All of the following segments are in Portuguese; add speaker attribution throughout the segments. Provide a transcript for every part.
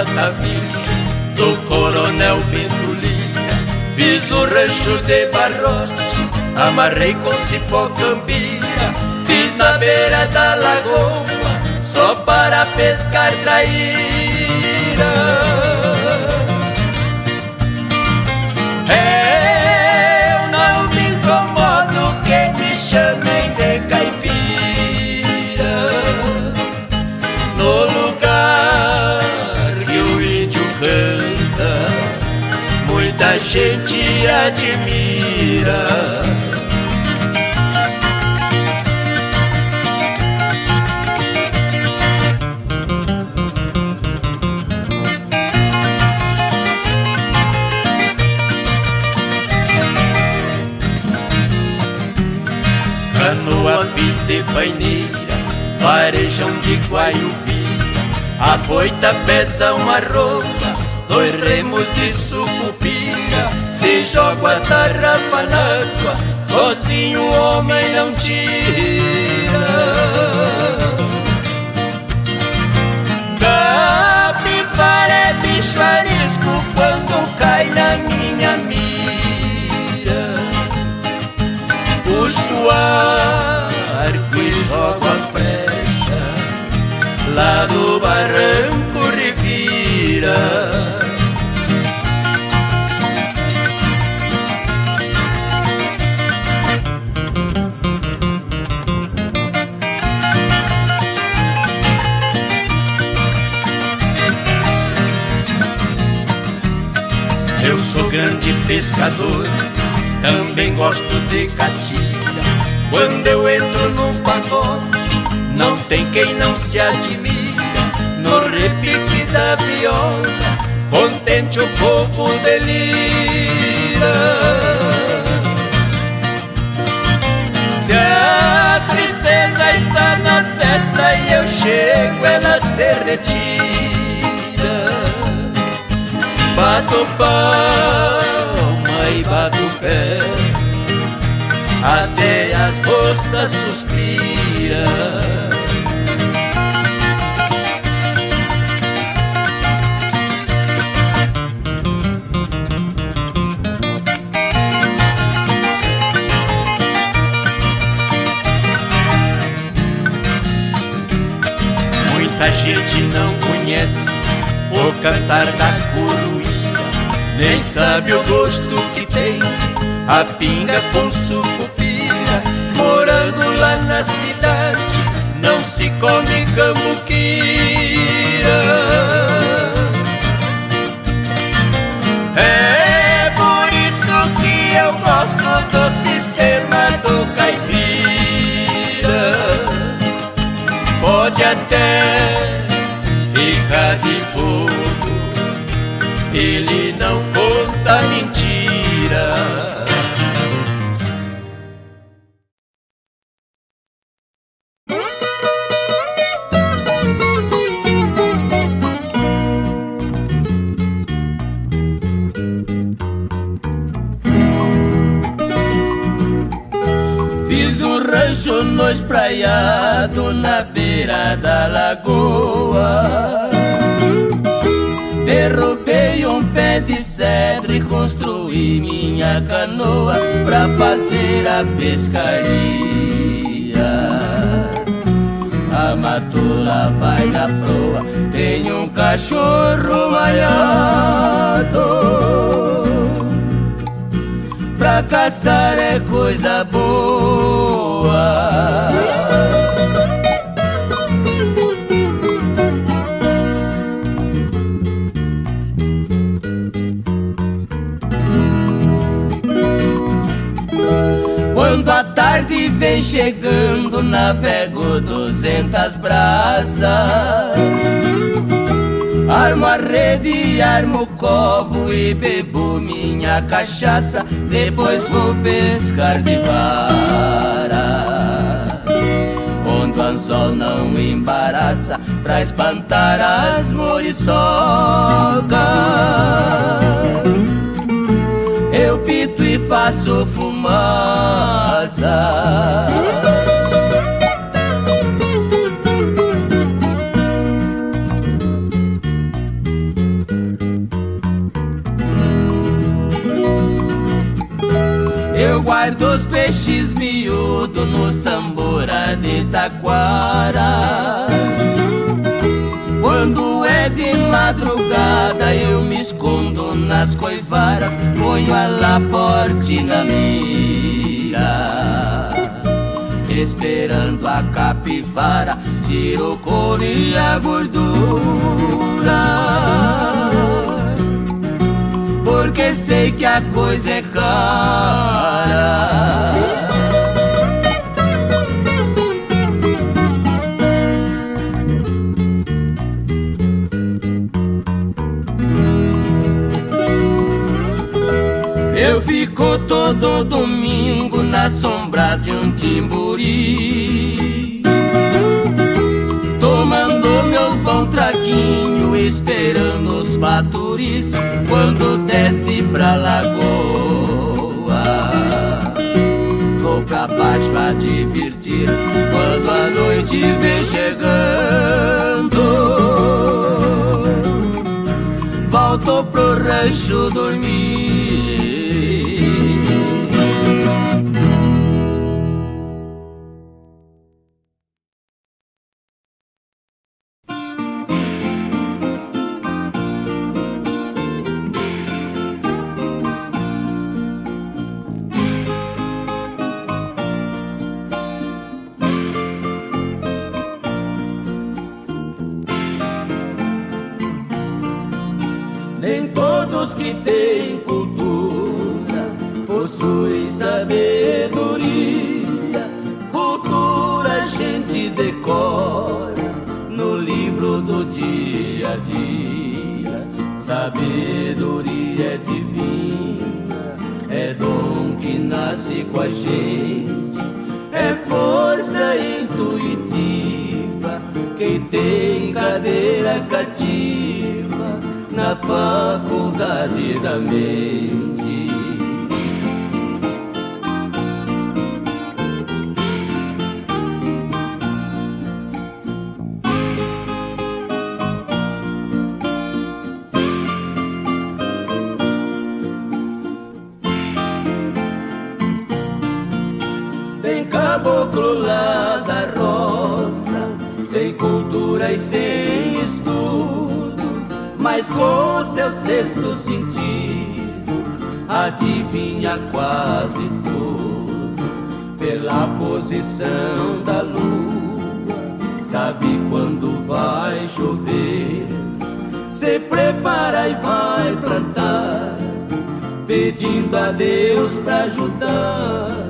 Speaker 1: numa mata virgem do coronel Bento Lima. Fiz o rancho de barrote, amarrei com cipó cambia, fiz na beira da lagoa, só para pescar traíra. Gente admira. Canoa fiz de paineira, varejão de guaiuvira, a boita pesa uma roupa dois remos de sucupira Se joga a tarrafa n'água Sozinho o homem não tira. Capivara é bicho arisco Quando cai na minha mira. Puxo o arco e jogo a flecha Lá do barranco revira sou grande pescador, também gosto de catilha. Quando eu entro no pagode, não tem quem não se admira. No repique da viola, contente o povo delira. Se a tristeza está na festa e eu chego, ela se retira. Bato palma e bato pé. Até as moças suspiram. Muita gente não conhece o cantar da coruja nem sabe o gosto que tem a pinga com sucupira. Morando lá na cidade não se come cambuquira. É por isso que eu gosto do sistema do caipira. Pode até ficar de fogo ele Fiz um rancho no espraiado na beira da lagoa Derrubei um pé de cedro e construí minha canoa pra fazer a pescaria. A matula vai na proa, tem um cachorro malhado. Pra caçar é coisa boa. Quando a tarde vem chegando, navego duzentas braças. Armo a rede, armo o covo e bebo minha cachaça. Depois vou pescar de vara. Onde o anzol não embaraça pra espantar as muriçocas eu pito e faço fumaça. Peixes miúdos no sambora de taquara. Quando é de madrugada eu me escondo nas coivaras, ponho a laporte na mira. Esperando a capivara, tiro o couro e a gordura porque sei que a coisa é cara. Eu fico todo domingo na sombra de um timburi Tomando meu bom traguinho Esperando os faturis quando desce pra lagoa. Vou pra baixo a divertir quando a noite vem chegando. Volto pro rancho dormir.
Speaker 2: lado a roça, sem cultura e sem estudo, mas com seu sexto sentido, adivinha quase tudo. Pela posição da lua, sabe quando vai chover, se prepara e vai plantar, pedindo a Deus para ajudar.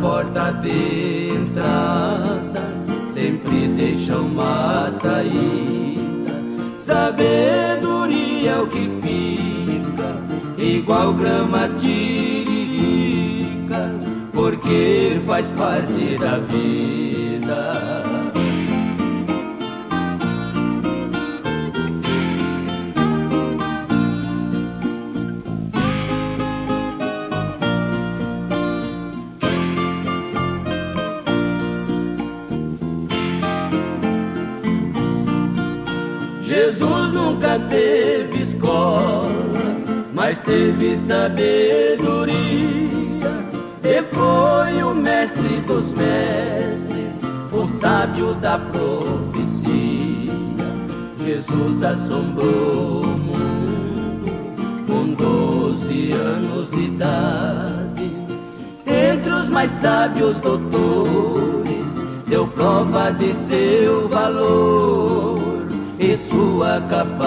Speaker 2: porta de entrada sempre deixa uma saída. Sabedoria é o que fica igual grama tiririca porque faz parte da vida teve sabedoria e foi o mestre dos mestres, o sábio da profecia. Jesus assombrou o mundo com doze anos de idade. Entre os mais sábios doutores, deu prova de seu valor e sua capacidade.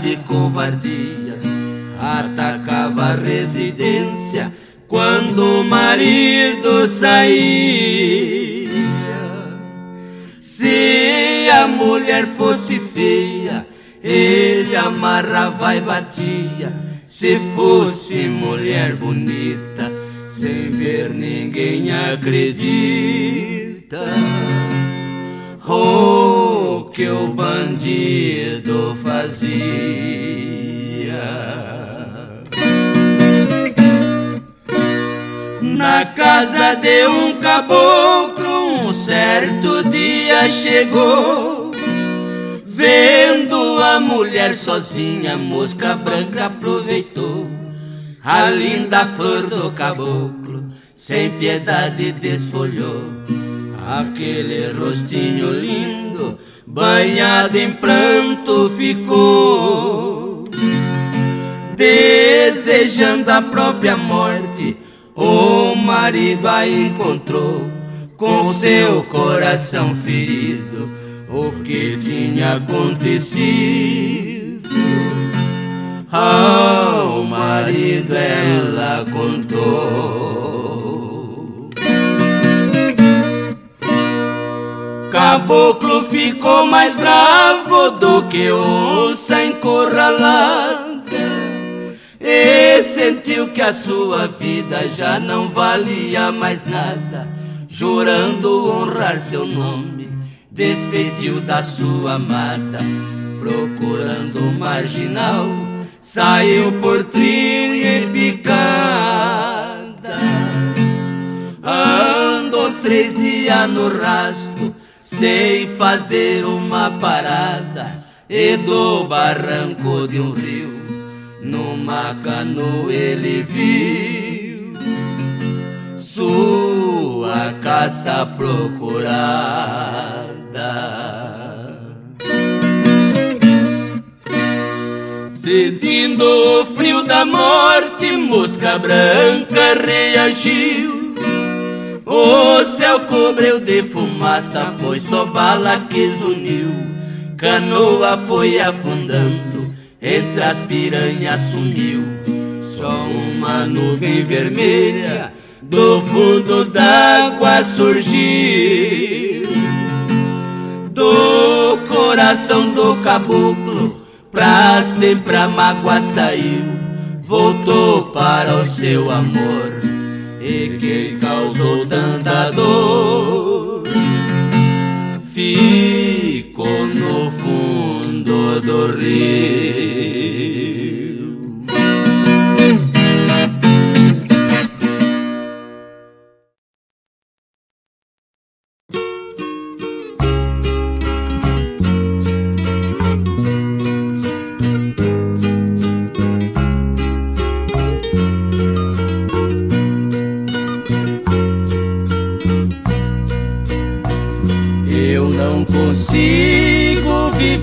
Speaker 1: Maldade e covardia. Atacava a residência quando o marido saía. Se a mulher fosse feia, ele amarrava e batia. Se fosse mulher bonita, sem ver ninguém acredita. Oh, que o bandido fazia. Na casa de um caboclo, um certo dia chegou Vendo a mulher sozinha, mosca branca aproveitou a linda flor do caboclo, sem piedade desfolhou aquele rostinho lindo, banhado em pranto ficou. Desejando a própria morte, o marido a encontrou com seu coração ferido o que tinha acontecido. Ao marido ela contou. Caboclo ficou mais bravo do que onça encurralada e sentiu que a sua vida já não valia mais nada, jurando honrar seu nome. Despediu da sua amada, procurando o marginal, saiu por trio e picada. Andou três dias no rastro, sem fazer uma parada, e do barranco de um rio, numa canoa ele viu sua caça procurada. Sentindo o frio da morte, mosca branca reagiu. O céu cobriu de fumaça, foi só bala que zuniu. Canoa foi afundando, entre as piranhas sumiu. Só uma nuvem vermelha do fundo d'água surgiu do coração do caboclo, pra sempre a mágoa saiu, voltou para o seu amor, e que causou tanta dor, ficou no fundo do rio.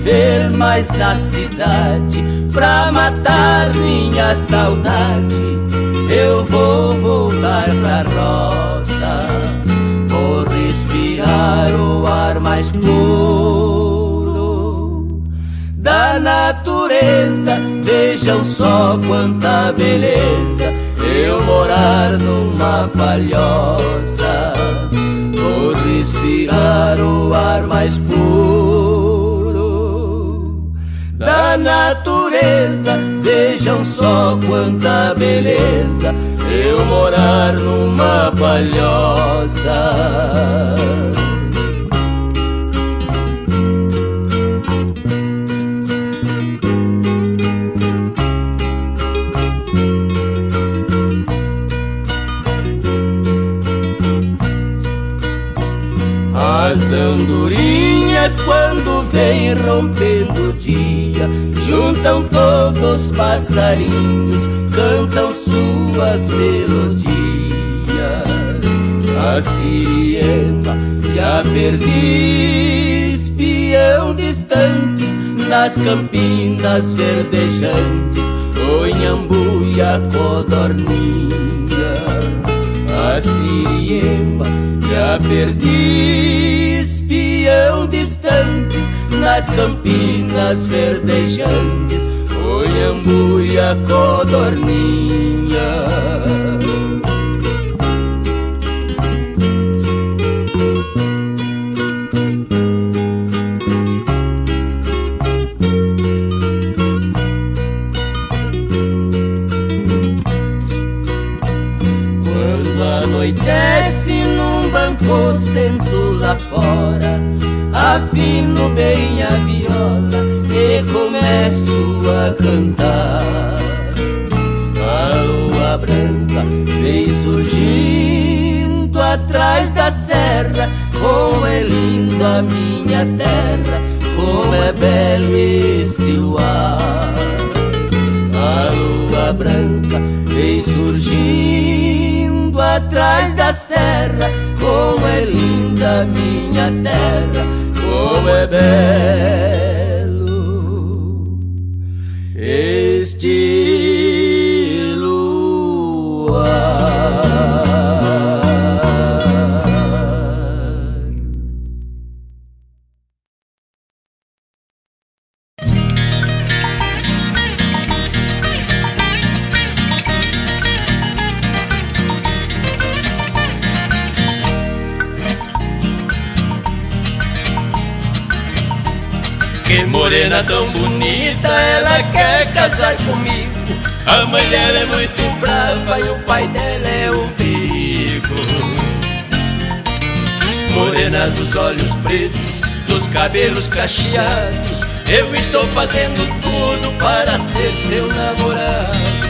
Speaker 1: Viver mais na cidade pra matar minha saudade. Eu vou voltar pra roça, vou respirar o ar mais puro da natureza. Vejam só quanta beleza eu morar numa palhoça respirar o ar mais puro da natureza. Vejam só quanta beleza eu morar numa palhoça. As andorinhas quando vem rompendo o dia Juntam todos os passarinhos, cantam suas melodias. A siriema e a perdiz piam distantes Nas campinas verdejantes o inhambu e a codorninha, a siriema e a perdiz, peão distantes nas campinas verdejantes, o inhambu e a codorninha. sento lá fora, afino bem a viola e começo a cantar. A lua branca vem surgindo atrás da serra, como é linda a minha terra, como é belo este luar. A lua branca vem surgindo atrás da serra como é linda minha terra, como
Speaker 3: A mãe dela é muito brava e o pai dela é um perigo. Morena dos olhos pretos, dos cabelos cacheados, eu estou fazendo tudo para ser seu namorado.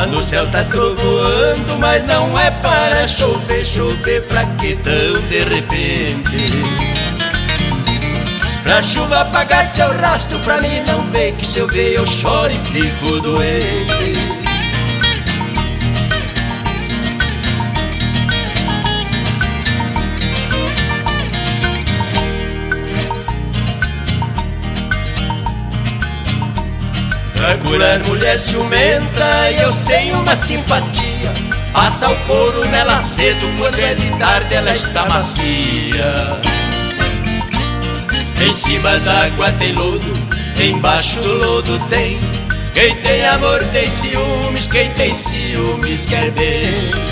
Speaker 3: Lá no céu tá trovoando, mas não é para chover, chover pra que tão de repente? Pra chuva apagar seu rastro, pra mim não ver que se eu ver eu choro e fico doente. Pra curar mulher ciumenta eu sei uma simpatia. Passa o couro nela cedo, quando é de tarde ela está macia. Em cima d'água tem lodo, embaixo do lodo tem. Quem tem amor tem ciúmes, quem tem ciúmes quer ver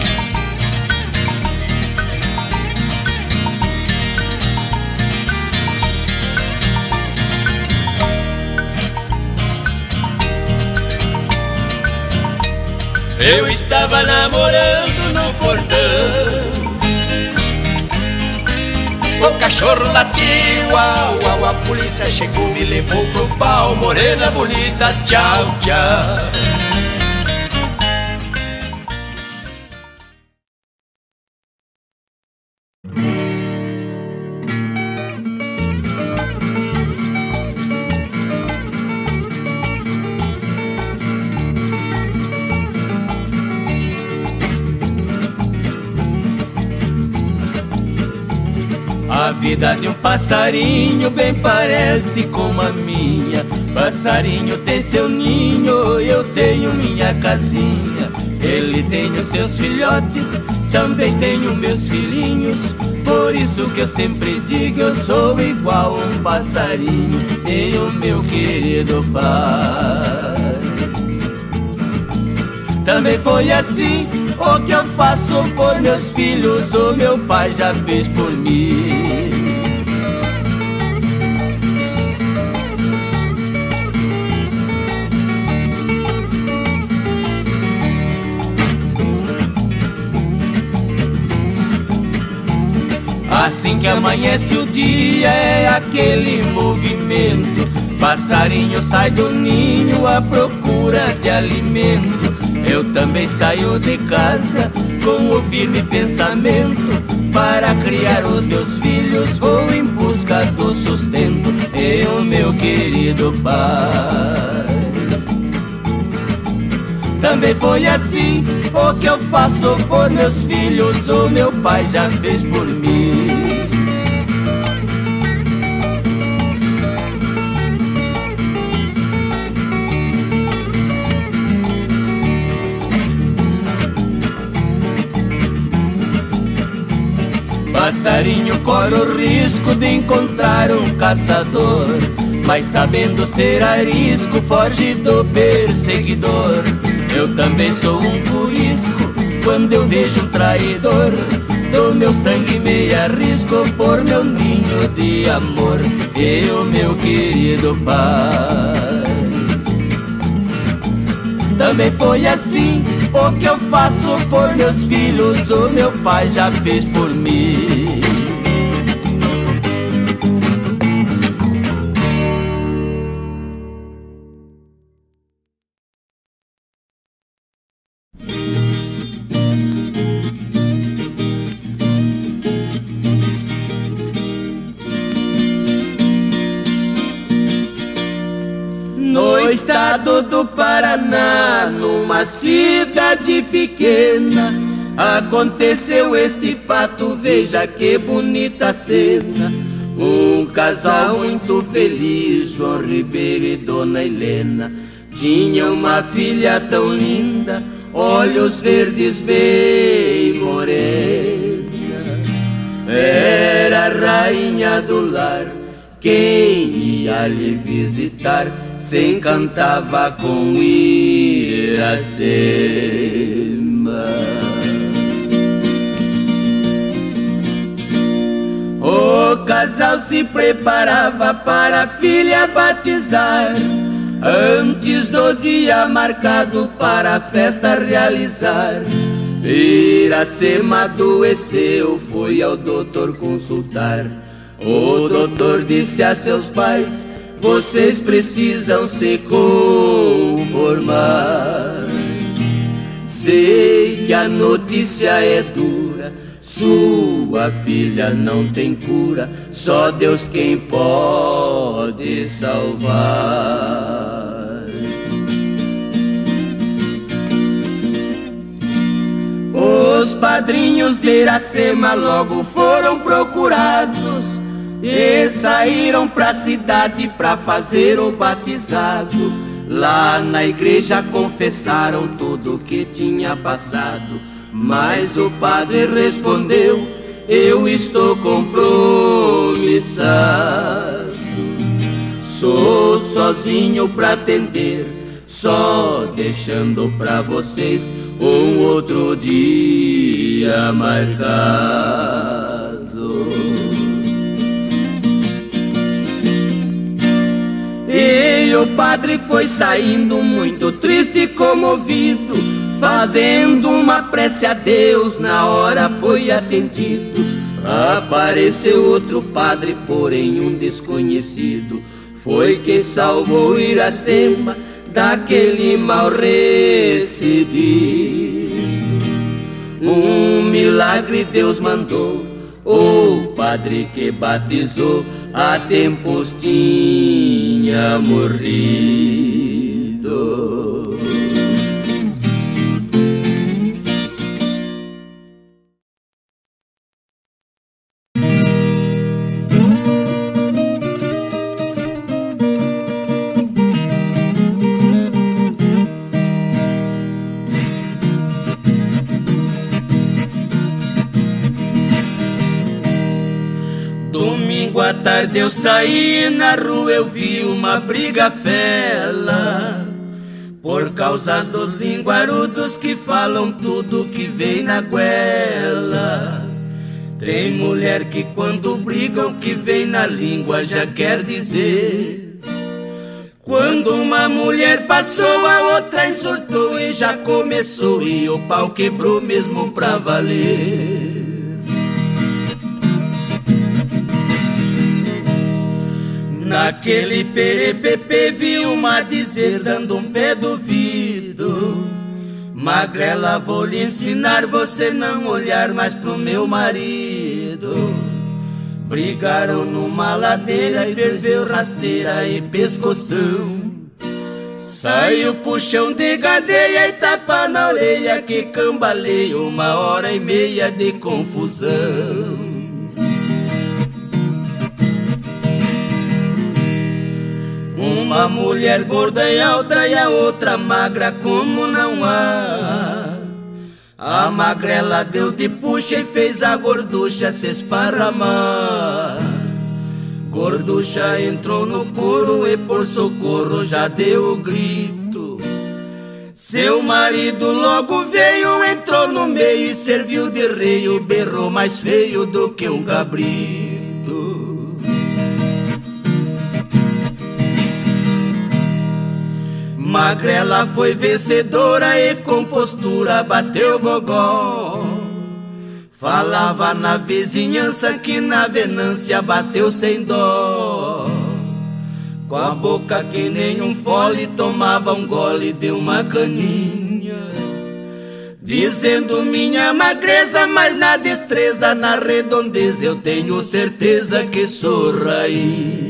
Speaker 3: Eu estava namorando no portão. O cachorro latiu, au, au, a polícia chegou, me levou pro pau. Morena bonita, tchau, tchau
Speaker 1: vida de um passarinho bem parece com a minha. Passarinho tem seu ninho, eu tenho minha casinha. Ele tem os seus filhotes, também tenho meus filhinhos. Por isso que eu sempre digo, eu sou igual um passarinho e o meu querido pai. Também foi assim o que eu faço por meus filhos, o meu pai já fez por mim. Que amanhece o dia é aquele movimento. Passarinho sai do ninho à procura de alimento. Eu também saio de casa com o firme pensamento. Para criar os meus filhos, vou em busca do sustento. Eu, meu querido pai. Também foi assim, o que eu faço por meus filhos, o meu pai já fez por mim. Passarinho corre o risco de encontrar um caçador, mas sabendo ser arisco, foge do perseguidor. Eu também sou um curisco quando eu vejo um traidor. Do meu sangue me arrisco por meu ninho de amor e o meu querido pai. Também foi assim o que eu faço por meus filhos, o meu pai já fez por mim. No estado do Paraná, numa cidade pequena, aconteceu este fato. Veja que bonita cena. Um casal muito feliz, João Ribeiro e Dona Helena, tinha uma filha tão linda, olhos verdes bem morena. Era a rainha do lar, quem ia lhe visitar se encantava com Iracema. O casal se preparava para a filha batizar. Antes do dia marcado para a festa realizar, Iracema adoeceu, foi ao doutor consultar. O doutor disse a seus pais vocês precisam se conformar. Sei que a notícia é dura, sua filha não tem cura, só Deus quem pode salvar. Os padrinhos de Iracema logo foram procurados e saíram pra cidade pra fazer o batizado. Lá na igreja confessaram tudo o que tinha passado. Mas o padre respondeu: Eu estou compromissado. Sou sozinho pra atender, só deixando pra vocês um outro dia marcado. E o padre foi saindo muito triste e comovido, fazendo uma prece a Deus, na hora foi atendido. Apareceu outro padre, porém um desconhecido, foi quem salvou Iracema daquele mal recebido. Um milagre Deus mandou, o padre que batizou há tempos tinha morrido. Tarde eu saí na rua, eu vi uma briga fela. Por causa dos linguarudos que falam tudo que vem na goela. Tem mulher que quando brigam que vem na língua já quer dizer. Quando uma mulher passou, a outra insultou e já começou. E o pau quebrou mesmo pra valer. Naquele perepepe vi uma dizer dando um pé do vidro Magrela, vou lhe ensinar você não olhar mais pro meu marido. Brigaram numa ladeira e ferveu rasteira e pescoção. Saiu puxão de gadeia e tapa na orelha que cambaleia uma hora e meia de confusão. Uma mulher gorda e alta e a outra magra como não há. A magrela deu de puxa e fez a gorducha se esparramar. Gorducha entrou no coro e por socorro já deu o grito. Seu marido logo veio, entrou no meio e serviu de rei, o berrou mais feio do que um cabrito. Magrela foi vencedora e com postura bateu gogó. Falava na vizinhança que na venância bateu sem dó. Com a boca que nem um fole tomava um gole de uma caninha. Dizendo minha magreza, mas na destreza, na redondeza, eu tenho certeza que sou rainha.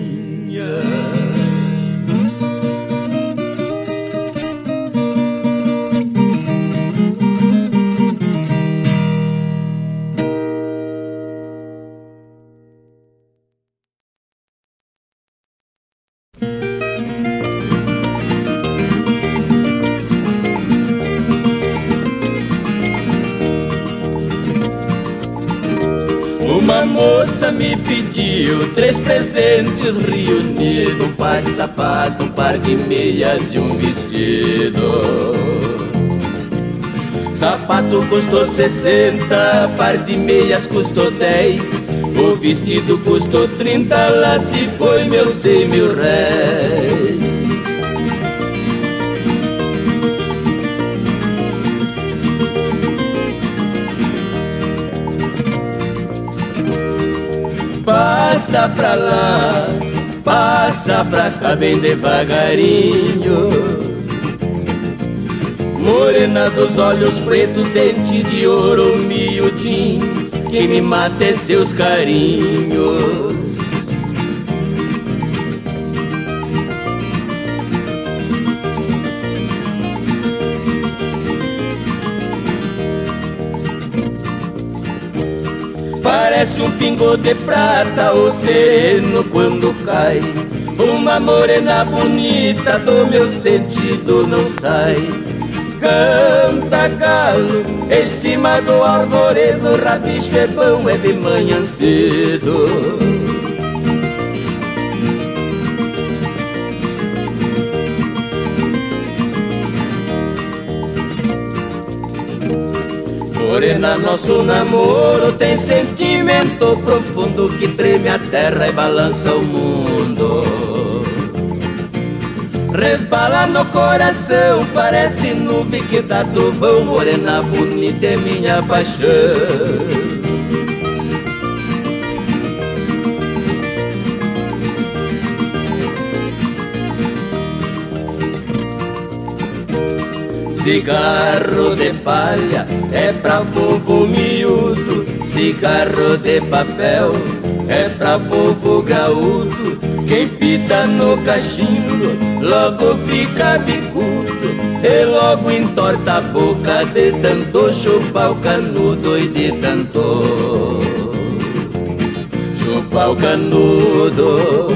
Speaker 1: Presentes reunidos Um par de sapato, um par de meias e um vestido. Sapato custou 60, par de meias custou 10 O vestido custou 30, lá se foi meu cem mil réis Passa pra lá, passa pra cá bem devagarinho. Morena dos olhos pretos, dente de ouro miudinho Quem me mata é seus carinhos Parece um pingo de prata o sereno quando cai. Uma morena bonita do meu sentido não sai. Canta galo em cima do arvoredo Rabicho é bom, é de manhã cedo Morena, nosso namoro tem sentimento profundo que treme a terra e balança o mundo. Resbala no coração, parece nuvem que dá tubão. Morena bonita é minha paixão. Cigarro de palha é pra povo miúdo, cigarro de papel é pra povo gaúdo. Quem pita no cachimbo logo fica bicudo e logo entorta a boca de tanto chupar o canudo e de tanto chupar o canudo.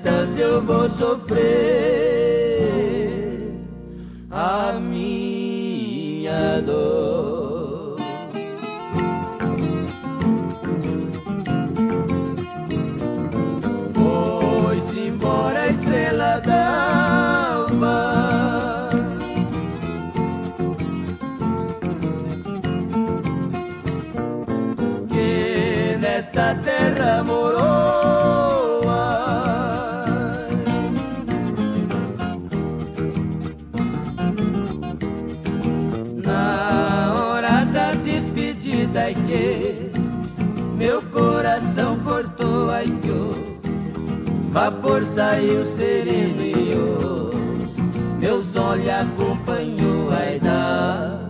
Speaker 2: Distância eu vou sofrer a minha dor vapor saiu sereno e os meus olhos acompanhou, ai da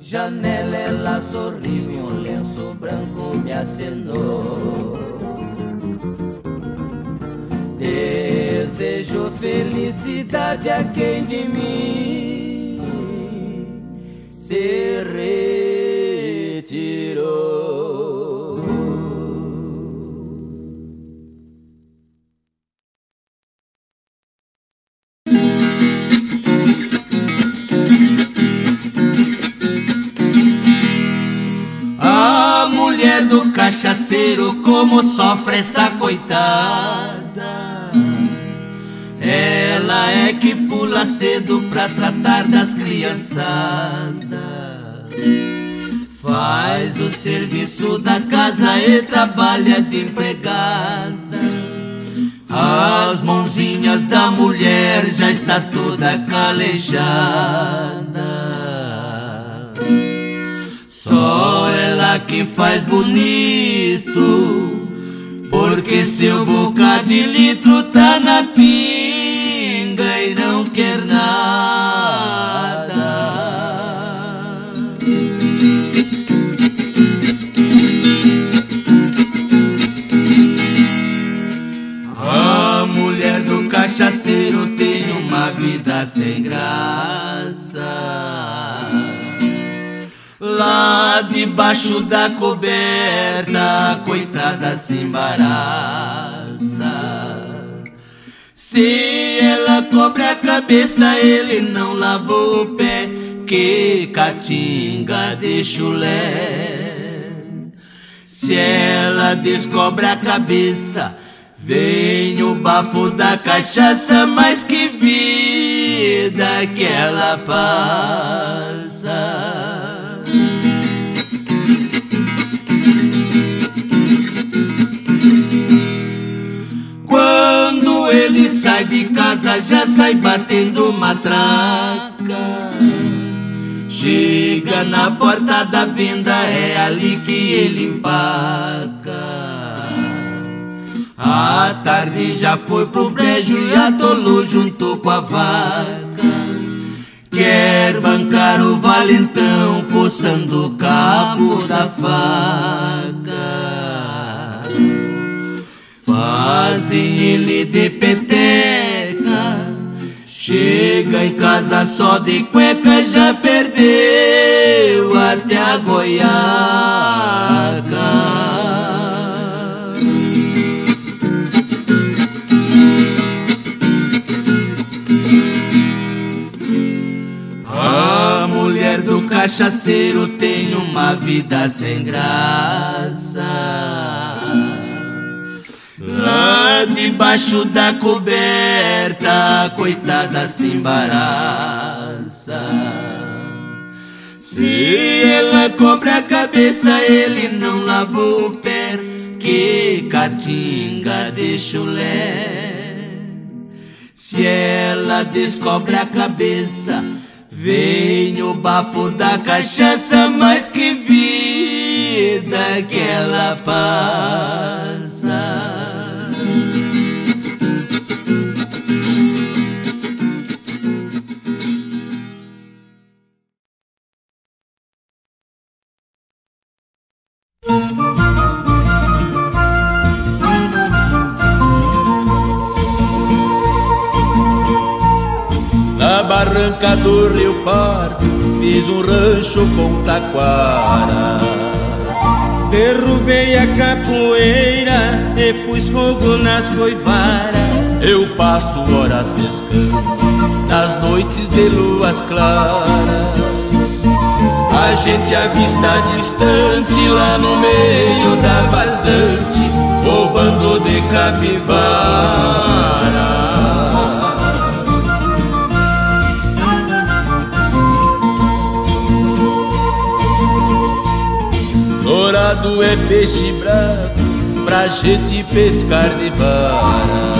Speaker 2: janela ela sorriu e um lenço branco me acenou. Desejo felicidade a quem de mim se
Speaker 1: cachaceiro, como sofre essa coitada. Ela é que pula cedo pra tratar das criançadas. Faz o serviço da casa e trabalha de empregada. As mãozinhas da mulher já está toda calejada. Só ela que faz bonito, porque seu boca de litro tá na pinga e não quer nada. A mulher do cachaceiro tem uma vida sem graça. Lá debaixo da coberta, coitada se embaraça. Se ela cobre a cabeça, ele não lavou o pé. Que catinga de chulé. Se ela descobre a cabeça, vem o bafo da cachaça, mas que vida que ela passa. Quando ele sai de casa, já sai batendo matraca. Chega na porta da venda, é ali que ele empaca. A tarde já foi pro brejo e atolou junto com a vaca. Quer bancar o valentão coçando o cabo da faca Fazem ele de peteca Chega em casa só de cueca Já perdeu até a goiaca cachaceiro tem uma vida sem graça. Debaixo da coberta, coitada se embaraça. Se ela cobre a cabeça, ele não lavou o pé. Que catinga de chulé. Se ela descobre a cabeça, Vem o bafo da cachaça, mas que vida que ela passa. Barranca do Rio Pardo Fiz um rancho com taquara.
Speaker 2: Derrubei a capoeira E pus fogo nas coivaras.
Speaker 1: Eu passo horas pescando Nas noites de luas claras. A gente avista distante lá no meio da vazante O bando de capivara É peixe bravo pra gente pescar de vara.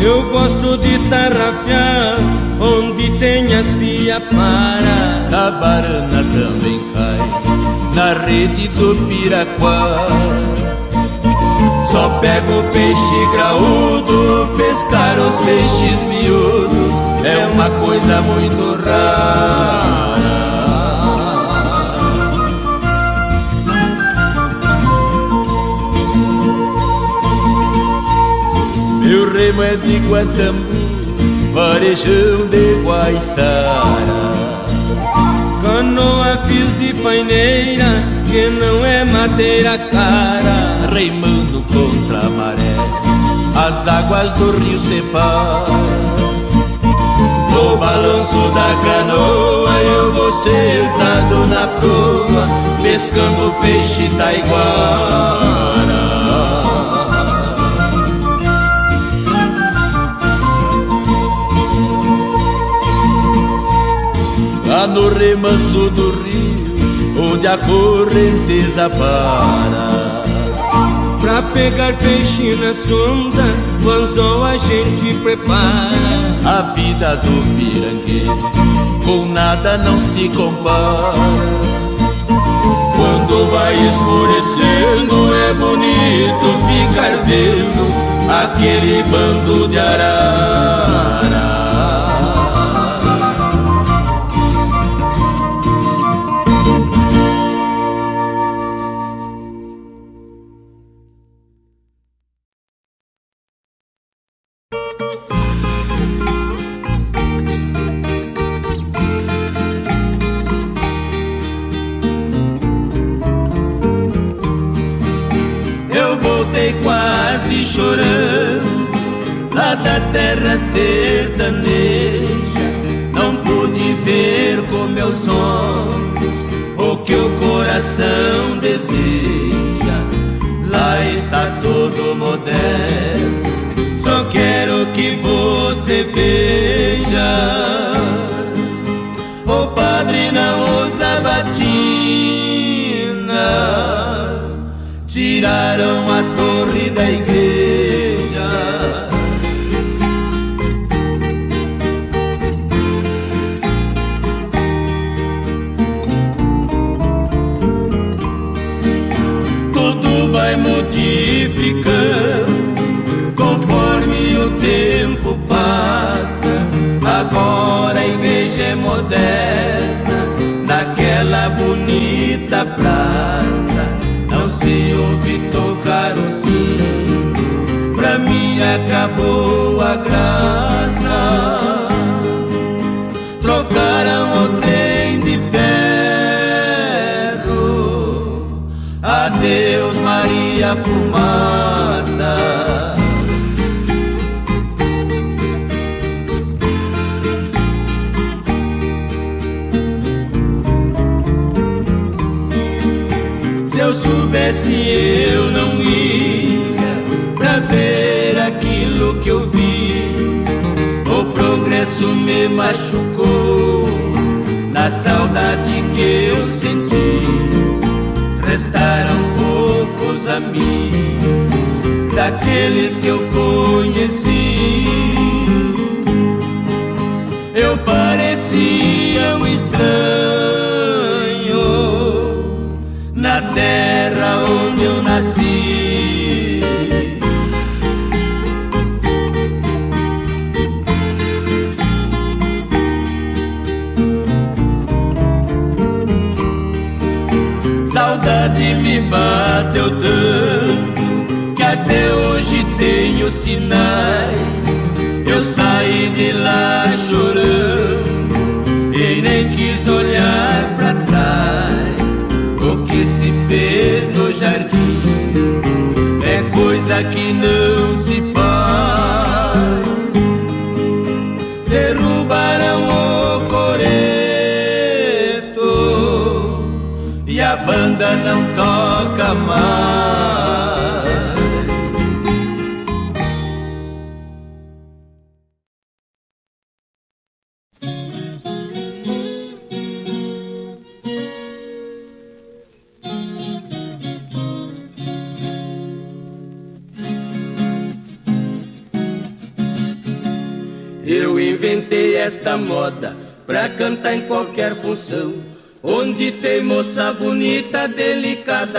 Speaker 2: Eu gosto de tarrafiar onde tem as pia para.
Speaker 1: Tabarana também cai na rede do Piraquá. Só pego peixe graúdo, pescar os peixes miúdos É uma coisa muito rara Meu remo é de Guantambu, varejão de Guaiçara
Speaker 2: Canoa fios de paineira, que não é madeira cara.
Speaker 1: Reimando contra a maré, as águas do rio separam No balanço da canoa eu vou sentado na proa Pescando peixe taiguara Lá no remanso do rio, onde a correnteza para
Speaker 2: Pra pegar peixe na sonda, o anzol a gente prepara.
Speaker 1: A vida do pirangueiro com nada não se compara. Quando vai escurecendo é bonito ficar vendo Aquele bando de arara
Speaker 2: coração deseja. Lá está todo moderno, só quero que você veja. O padre não usa batina tiraram a torre da igreja. Moderna, naquela bonita praça não se ouve tocar o sino, pra mim acabou a graça. Progresso me machucou na saudade que eu senti. Restaram poucos amigos daqueles que eu conheci. Eu parecia um estranho na terra teu tanto que até hoje tenho sinais. Eu saí de lá chorando
Speaker 1: e nem quis olhar para trás. O que se fez no jardim é coisa que não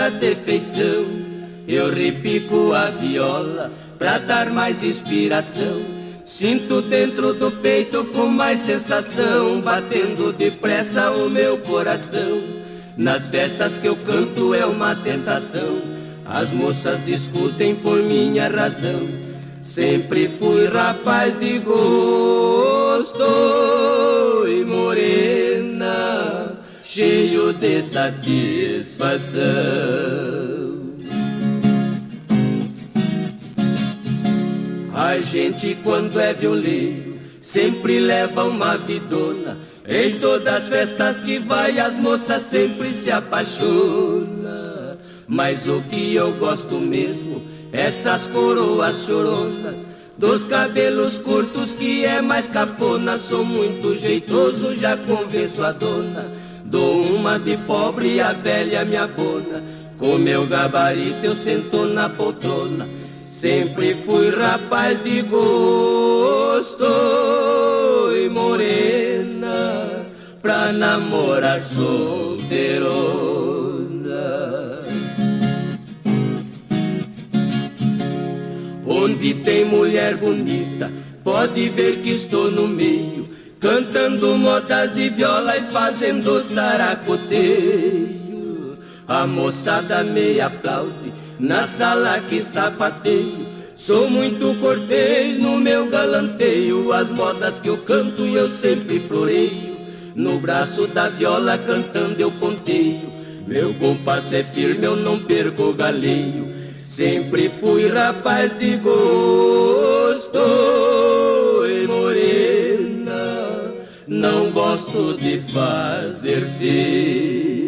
Speaker 1: delicada de feição. Eu repico a viola pra dar mais inspiração. Sinto dentro do peito com mais sensação, batendo depressa o meu coração. Nas festas que eu canto é uma tentação. As moças discutem por minha razão. Sempre fui rapaz de gosto e morena, cheio de satisfação. A gente, quando é violeiro, sempre leva uma vidona. Em todas as festas que vai, as moças sempre se apaixonam. Mas o que eu gosto mesmo essas coroas choronas dos cabelos curtos que é mais cafona Sou muito jeitoso, já convenço a dona Dou uma de pobre e a velha me abona Com meu gabarito eu sento na poltrona. Sempre fui rapaz de gosto e morena. Pra namorar solteiro Onde tem mulher bonita, pode ver que estou no meio, cantando modas de viola e fazendo saracoteio. A moçada me aplaude na sala que sapateio. Sou muito cortês no meu galanteio, as modas que eu canto eu sempre floreio. No braço da viola cantando eu ponteio. Meu compasso é firme, eu não perco galeio. Sempre fui rapaz de gosto não gosto de fazer feio.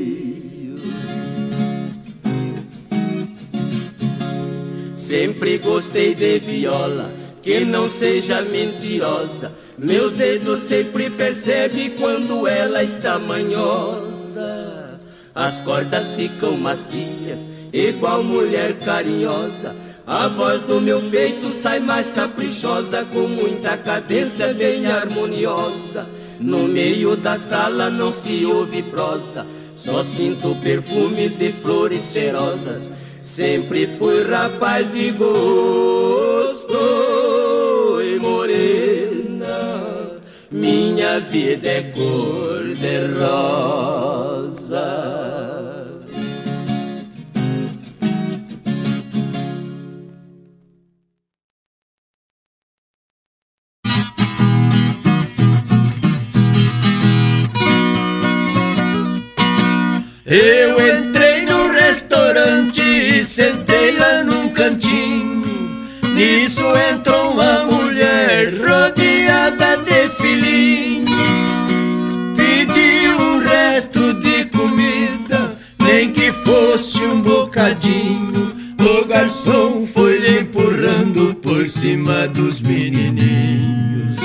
Speaker 1: Sempre gostei de viola, que não seja mentirosa. Meus dedos sempre percebem quando ela está manhosa. As cordas ficam macias igual mulher carinhosa. A voz do meu peito sai mais caprichosa, com muita cadência bem harmoniosa. No meio da sala não se ouve prosa, só sinto perfumes de flores cheirosas. Sempre fui rapaz de gosto e morena, minha vida é cor de rosa.
Speaker 3: Eu entrei no restaurante e sentei lá num cantinho. Nisso entrou uma mulher rodeada de filhinhos. Pedi um resto de comida, nem que fosse um bocadinho. O garçom foi lhe empurrando por cima dos menininhos.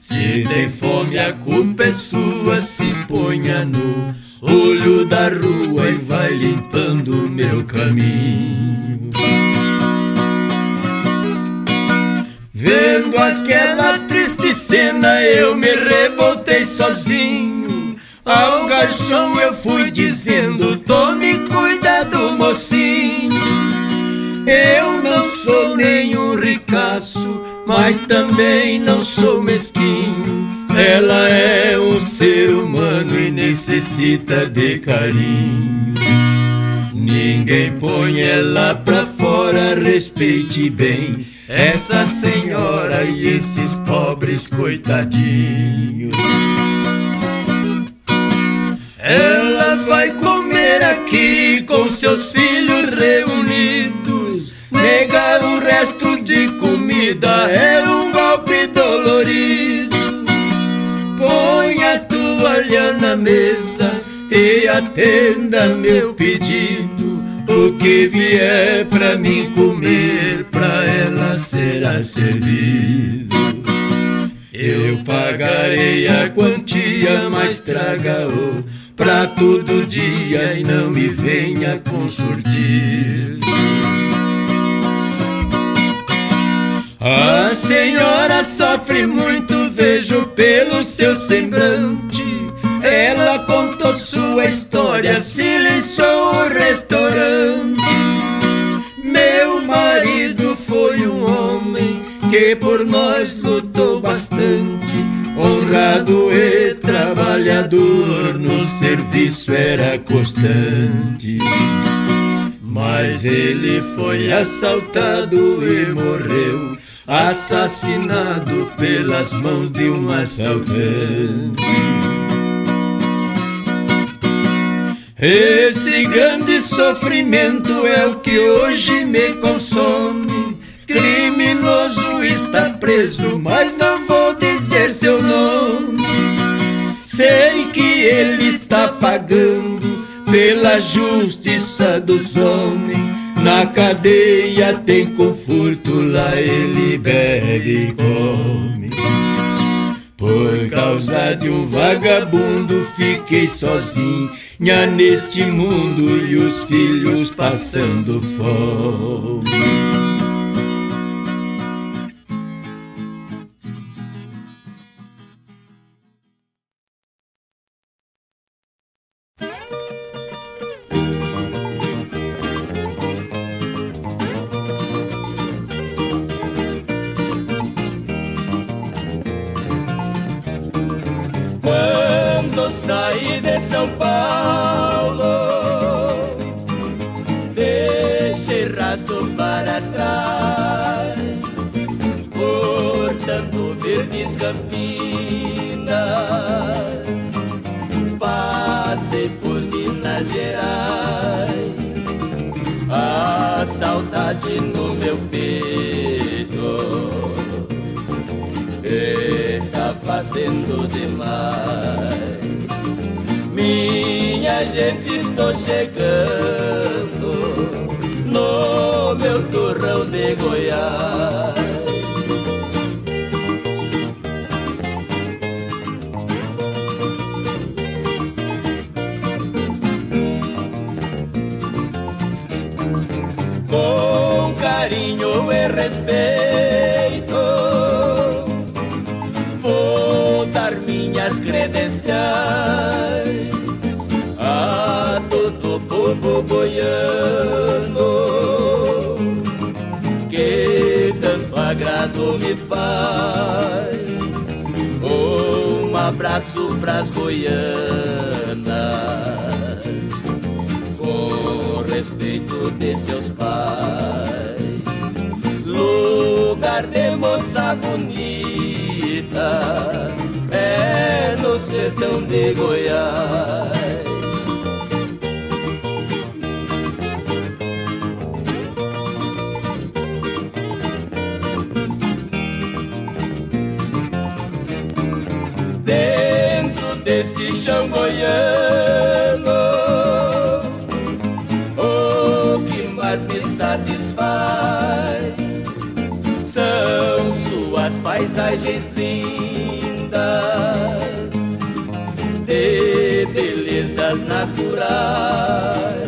Speaker 3: Se tem fome, a culpa é sua, se ponha no olho da rua e vai limpando meu caminho. Vendo aquela triste cena, eu me revoltei sozinho. Ao garçom eu fui dizendo: Tome cuidado, mocinho. Eu não sou nenhum ricaço, mas também não sou mesquinho. Ela é um ser humano e necessita de carinho. Ninguém põe ela pra fora, respeite bem essa senhora e esses pobres coitadinhos. Ela vai comer aqui com seus filhos reunidos
Speaker 4: Negar um resto de comida é um golpe dolorido. Põe a toalha na mesa e atenda meu pedido. O que vier pra mim comer, pra ela será servido. Eu pagarei a quantia, mas traga o prato do dia e não me venha com. A senhora sofre muito, vejo pelo seu semblante. Ela contou sua história, silenciou o restaurante. Meu marido foi um homem que por nós lutou bastante. Honrado e trabalhador, no serviço era constante. Mas ele foi assaltado e morreu, assassinado pelas mãos de um assaltante. Esse grande sofrimento é o que hoje me consome. Criminoso está preso, mas não vou dizer seu nome. Sei que ele está pagando pela justiça dos homens. Na cadeia tem conforto, lá ele bebe e come. Por causa de um vagabundo fiquei sozinha neste mundo e os filhos passando fome.
Speaker 1: São
Speaker 5: Paulo, deixe rastro
Speaker 1: para trás, cortando verdes campinas, Passei por Minas Gerais, a saudade no meu peito. Está fazendo demais minha gente, estou chegando no meu turrão de Goiás. Com carinho e respeito, vou dar minhas credenciais. povo boiano que tanto agrado me faz. Um abraço pras goianas, com respeito de seus pais. Lugar de moça bonita é no sertão de Goiás. Escolas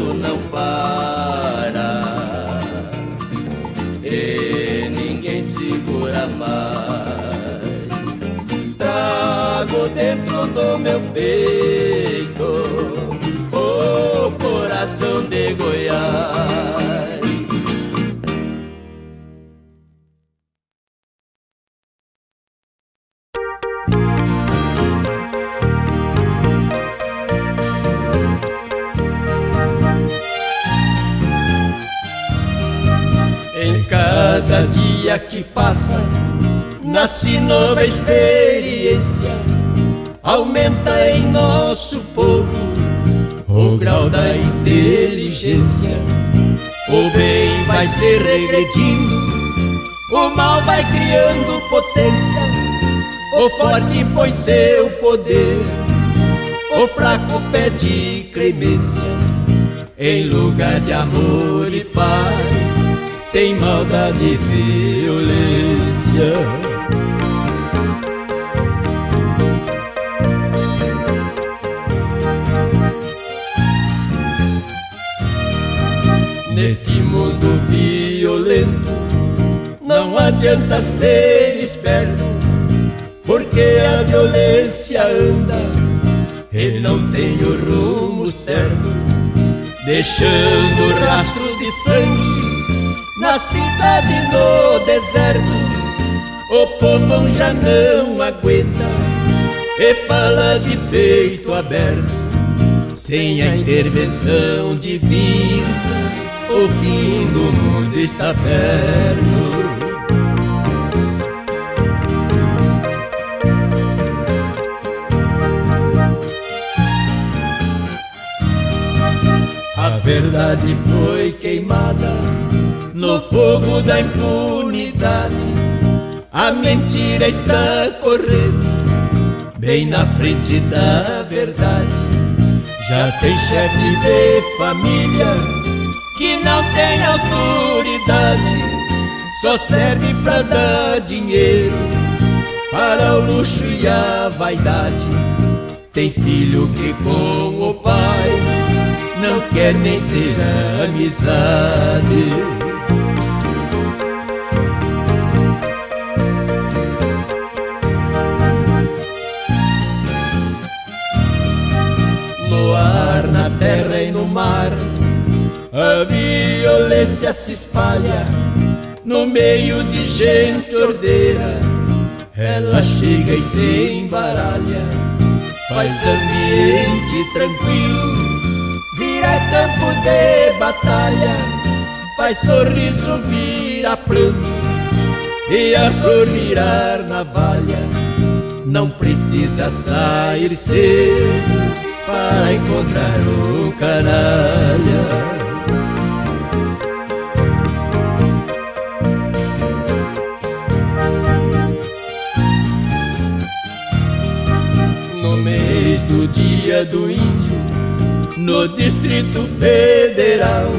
Speaker 5: progresso não para e ninguém segura mais. Trago dentro do meu peito o coração de Goiás.
Speaker 1: Experiência, aumenta em nosso povo o grau da inteligência. O bem vai se regredindo, o mal vai criando potência, o forte põe seu poder, o fraco pede clemência, em lugar de amor e paz tem maldade e violência. Mundo violento, não adianta ser esperto, porque a violência anda e não tem o rumo certo, deixando rastro de sangue na cidade no deserto, o povo já não aguenta e fala de peito aberto. Sem a intervenção divina, o fim do mundo está perto. A verdade foi queimada no fogo da impunidade. A mentira está correndo bem na frente da verdade. Já tem chefe de família que não tem autoridade, só serve para dar dinheiro para o luxo e a vaidade. Tem filho que com o pai não quer nem ter amizade. terra e no mar. A violência se espalha no meio de gente ordeira. Ela chega e se embaralha, faz ambiente tranquilo, vira campo de batalha, faz sorriso virar pranto e a flor virar navalha. Não precisa sair cedo para encontrar o canalha. Do dia do índio, no Distrito Federal,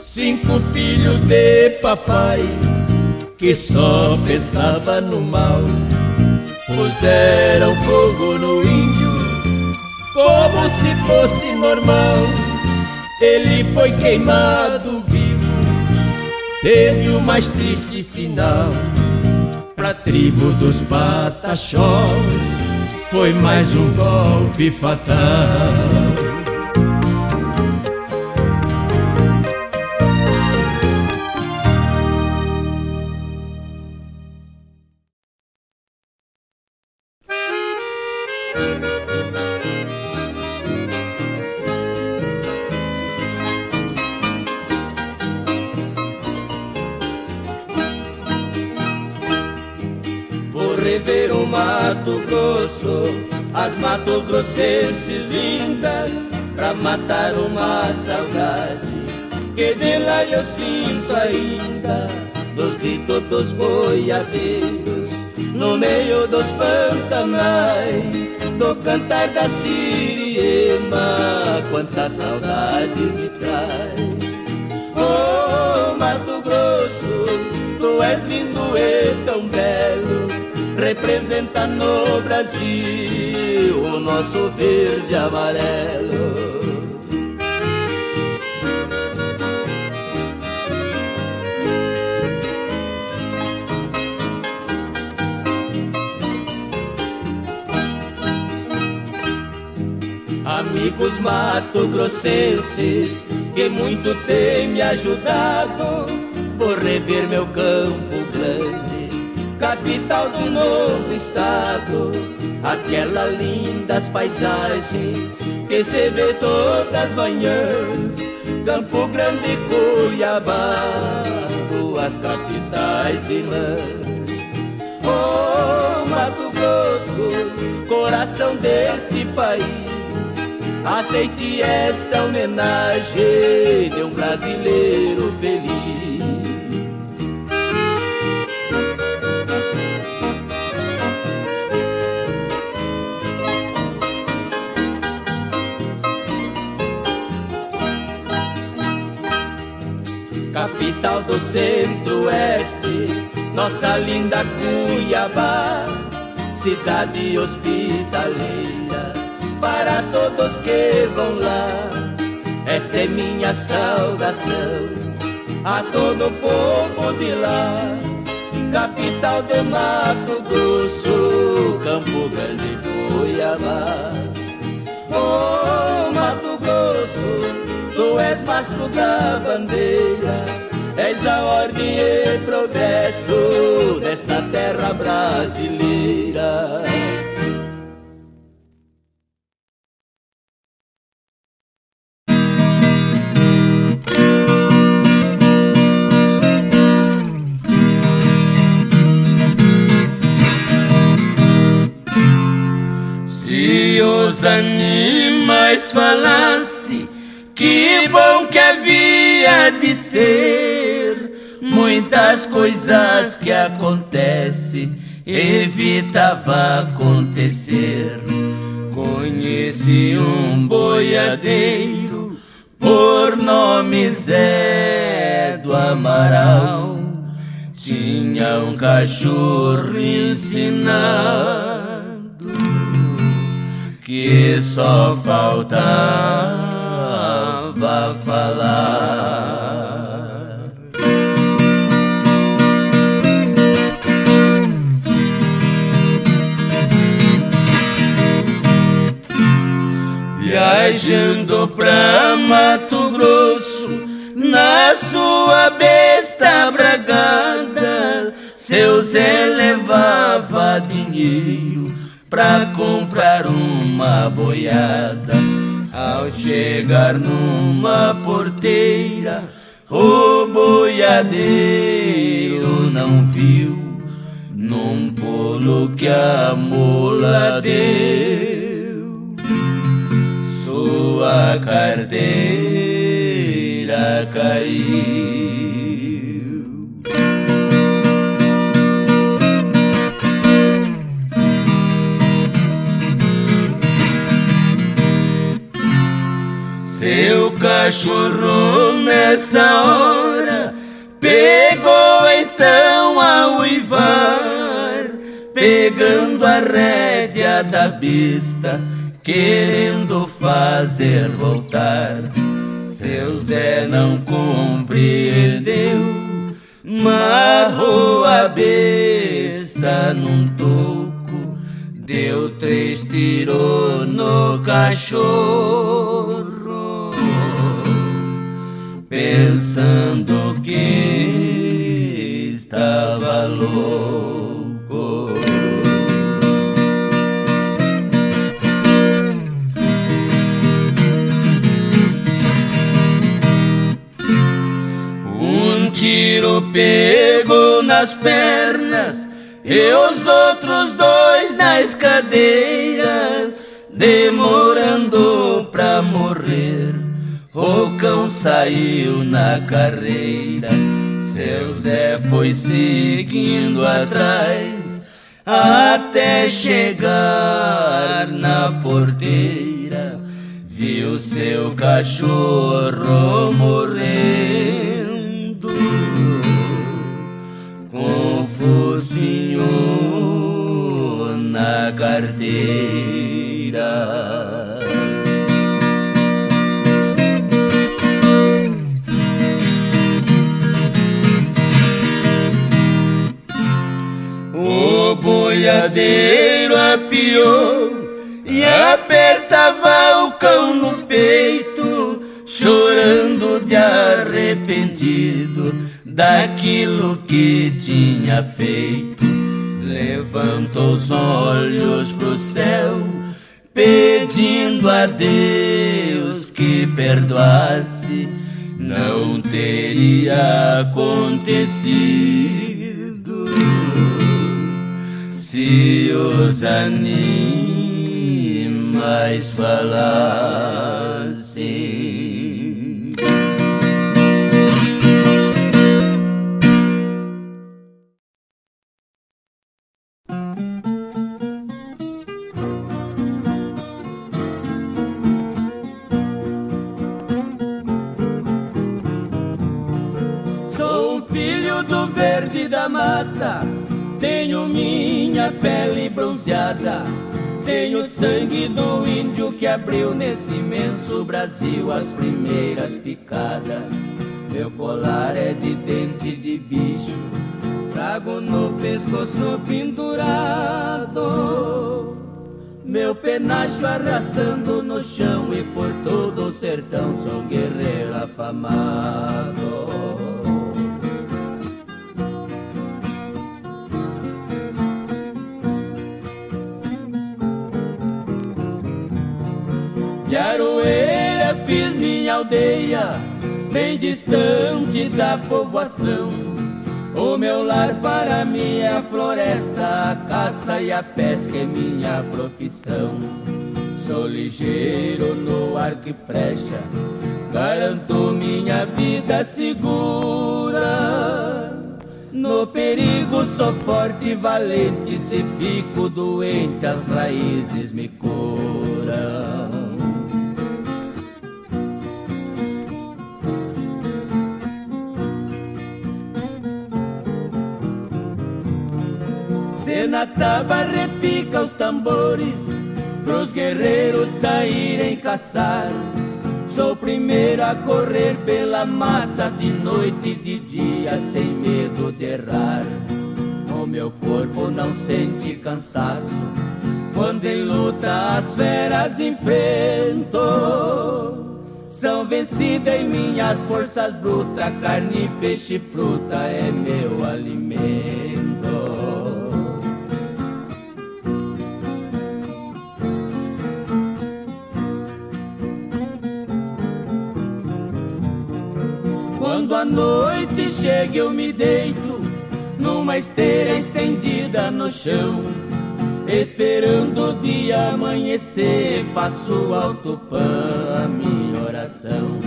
Speaker 1: cinco filhos de papai que só pensava no mal, puseram fogo no índio como se fosse normal. Ele foi queimado vivo, teve o mais triste final. Pra tribo dos pataxós, foi mais um golpe fatal.
Speaker 5: Grossenses lindas pra matar uma saudade que dela eu sinto ainda dos gritos dos boiadeiros no meio dos pantanais do cantar da siriema quantas saudades me traz. Oh Mato Grosso tu és lindo e tão belo
Speaker 6: representa no Brasil o nosso verde amarelo. Amigos mato-grossenses que muito tem me ajudado, vou rever meu campo capital do novo estado. Aquelas lindas paisagens que se vê todas as manhãs, Campo Grande e Cuiabá, duas capitais irmãs. Oh, Mato Grosso, coração deste país Aceite esta homenagem de um brasileiro feliz. Capital do Centro-Oeste, nossa linda Cuiabá, cidade hospitaleira para todos que vão lá. Esta é minha saudação a todo o povo de lá. Capital de Mato Grosso, Campo Grande, Cuiabá. Oh, Mato Grosso, tu és mastro da bandeira. És a ordem e progresso desta terra brasileira.
Speaker 1: os animais falasse que bom que havia de ser. Muitas coisas que acontecem evitava acontecer. Conheci um boiadeiro por nome Zé do Amaral. Tinha um cachorro ensinado que só faltava falar. Viajando pra Mato Grosso, na sua besta bragada, seu Zé levava dinheiro pra comprar uma boiada. Ao chegar numa porteira, o boiadeiro não viu num pulo que a mula deu. Sua carteira caiu. Seu cachorro nessa hora pegou então a uivar, pegando a rédea da besta, querendo fazer voltar. Seu Zé não compreendeu, marrou a besta num toco, deu três tiros no cachorro pensando que estava louco. Um tiro pegou nas pernas e os outros dois nas cadeiras, demorando pra morrer o cão saiu na carreira, seu Zé foi seguindo atrás, até chegar na porteira, viu seu cachorro morrendo. Com focinho
Speaker 7: carteira. Boiadeiro apiou e apertava o cão no peito, chorando de arrependido daquilo que tinha feito. Levantou os olhos pro céu, pedindo a Deus que perdoasse, não teria acontecido se os animais falassem.
Speaker 1: Sou filho do verde da mata, tenho minha pele bronzeada, tenho sangue do índio que abriu nesse imenso Brasil as primeiras picadas. Meu colar é de dente de bicho, trago no pescoço pendurado. Meu penacho arrastando no chão e por todo o sertão sou guerreiro afamado. Aldeia, bem distante da povoação. O meu lar para mim é a floresta, a caça e a pesca é minha profissão. Sou ligeiro no arco e flecha, garanto minha vida segura. No perigo sou forte e valente, se fico doente as raízes me curam. Cena tava repica os tambores Pros guerreiros saírem caçar. Sou o primeiro a correr pela mata De noite e de dia sem medo de errar. O meu corpo não sente cansaço Quando em luta as feras enfrento. São vencidas em minhas forças brutas, carne, peixe, fruta é meu alimento. Quando a noite chega eu me deito numa esteira estendida no chão, esperando o dia amanhecer, faço alto pão a minha oração.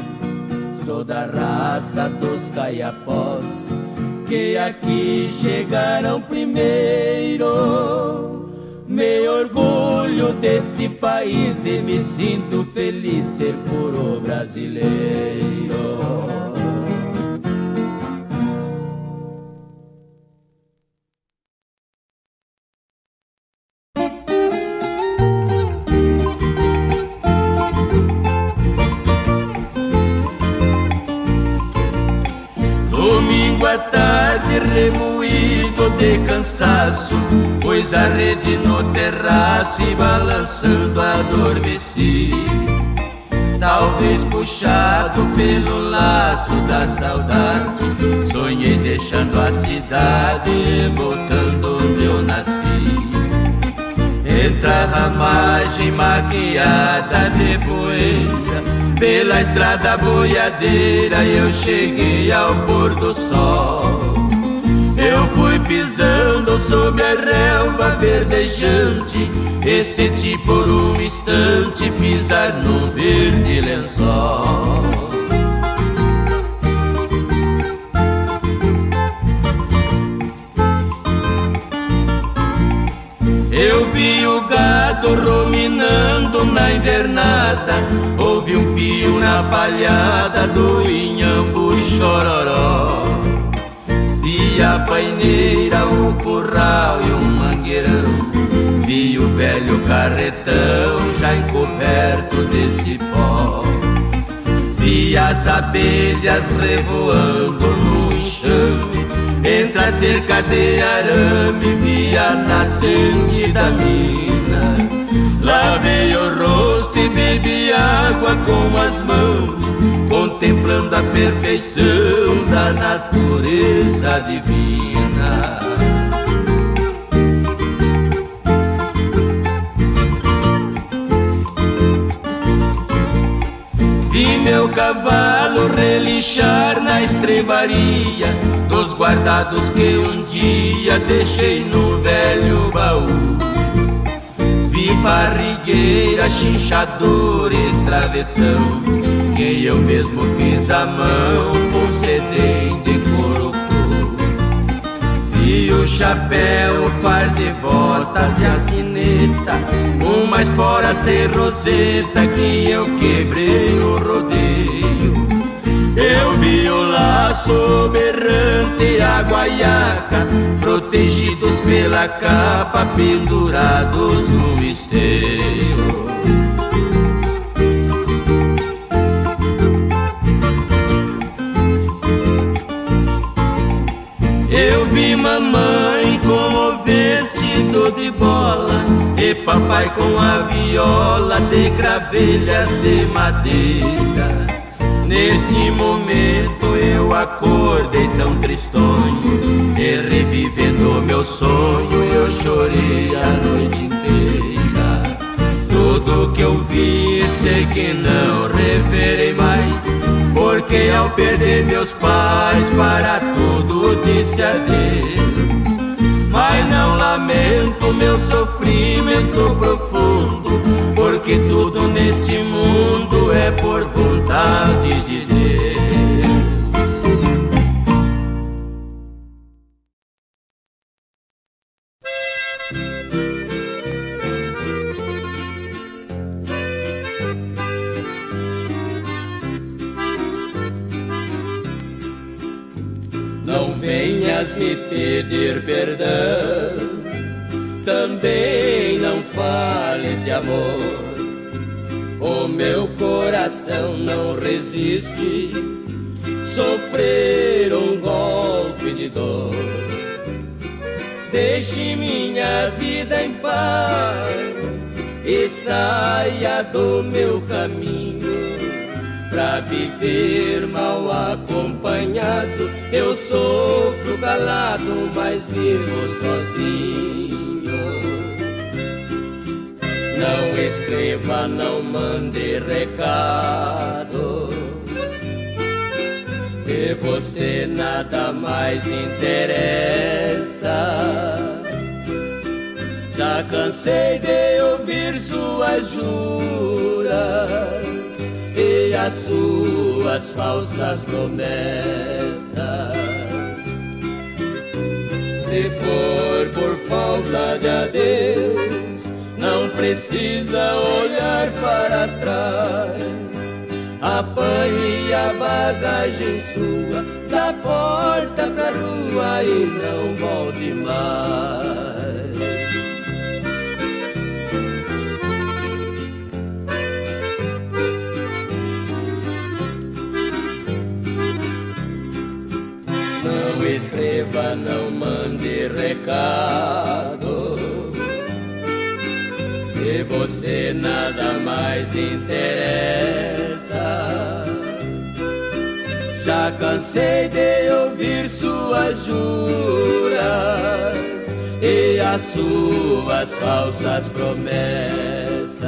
Speaker 1: Sou da raça dos caiapós que aqui chegaram primeiro. Me orgulho desse país e me sinto feliz ser puro brasileiro.
Speaker 7: A rede no terraço e balançando adormeci. Talvez puxado pelo laço da saudade Sonhei deixando a cidade voltando onde eu nasci. Entre a ramagem maquiada de poeira Pela estrada boiadeira eu cheguei ao pôr do sol fui pisando sob a relva verdejante. E senti por um instante pisar num verde lençol. Eu vi o gado ruminando na invernada. Ouvi um pio na palhada do inhambu a paineira, o curral e um mangueirão Vi o
Speaker 1: velho carretão já encoberto desse pó. Vi as abelhas revoando no enxame, entre a cerca de arame, vi a nascente da mina. Lavei o rosto e bebi água com as mãos, contemplando a perfeição da natureza divina. meu cavalo relinchar na estrebaria dos guardados que um dia deixei no velho baú. Barrigueira, chinchador e travessão que eu mesmo fiz à mão com sedem de corucu. Vi o chapéu, o par de botas e a sineta, uma espora sem roseta que eu quebrei no rodeio. Eu vi o laço berrante e a guaiaca Protegidos pela capa, pendurados no esteio. Eu vi mamãe com o vestido de bola E papai com a viola de gravelhas de madeira Neste momento eu acordei tão tristonho E revivendo meu sonho eu chorei a noite inteira. Tudo que eu vi sei que não reverei mais Porque ao perder meus pais para tudo disse adeus. Mas não lamento meu sofrimento profundo, porque tudo neste mundo é por vontade de Deus. Não venhas me pedir perdão, também não fales de amor. O meu coração não resiste sofrer um golpe de dor. Deixe minha vida em paz e saia do meu caminho Pra viver mal acompanhado, eu sofro calado, mas vivo sozinho. Não escreva, não mande recado. Que você nada mais interessa. Já cansei de ouvir suas juras e as suas falsas promessas. Se for por falta de adeus, precisa olhar para trás. Apanhe a bagagem sua da porta pra rua e não volte mais. escreva, não mande recado. Você nada mais interessa. Já cansei de ouvir suas juras e as suas falsas promessas.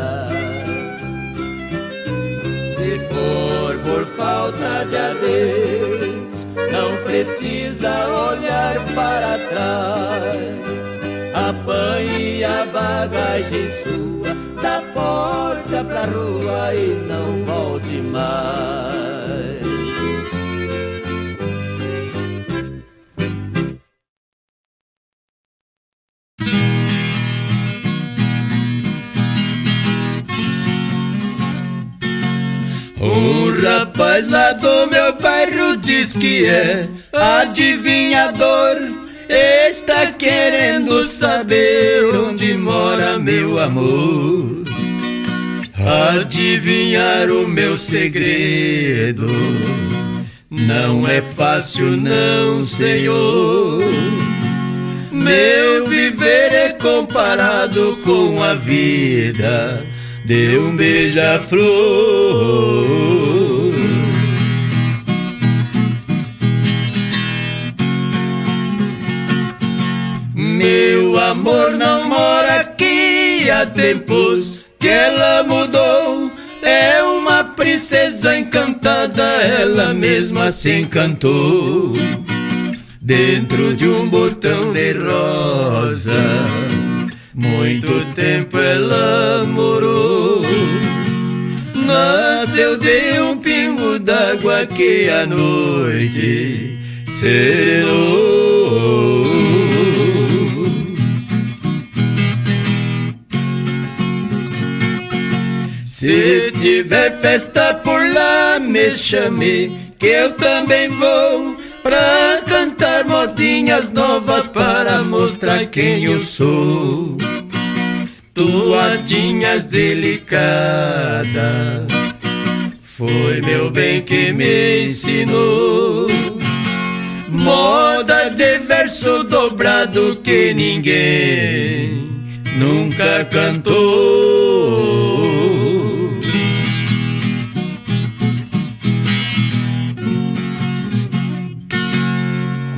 Speaker 1: Se for por falta de adeus não precisa olhar para trás. Apanhe a bagagem sua da porta pra rua e não volte mais. Um rapaz lá do meu bairro diz que é adivinhador está querendo saber onde mora meu amor. Adivinhar o meu segredo não é fácil, não, Senhor. Meu viver é comparado com a vida de um beija-flor. Meu amor não mora aqui há tempos que ela mudou. É uma princesa encantada, ela mesma se encantou. Dentro de um botão de rosa, muito tempo ela morou. Nasceu de um pingo d'água que a noite selou. Se tiver festa por lá, me chame, que eu também vou. Pra cantar modinhas novas para mostrar quem eu sou. Tuadinhas delicadas, foi meu bem que me ensinou. Moda de verso dobrado que ninguém nunca cantou.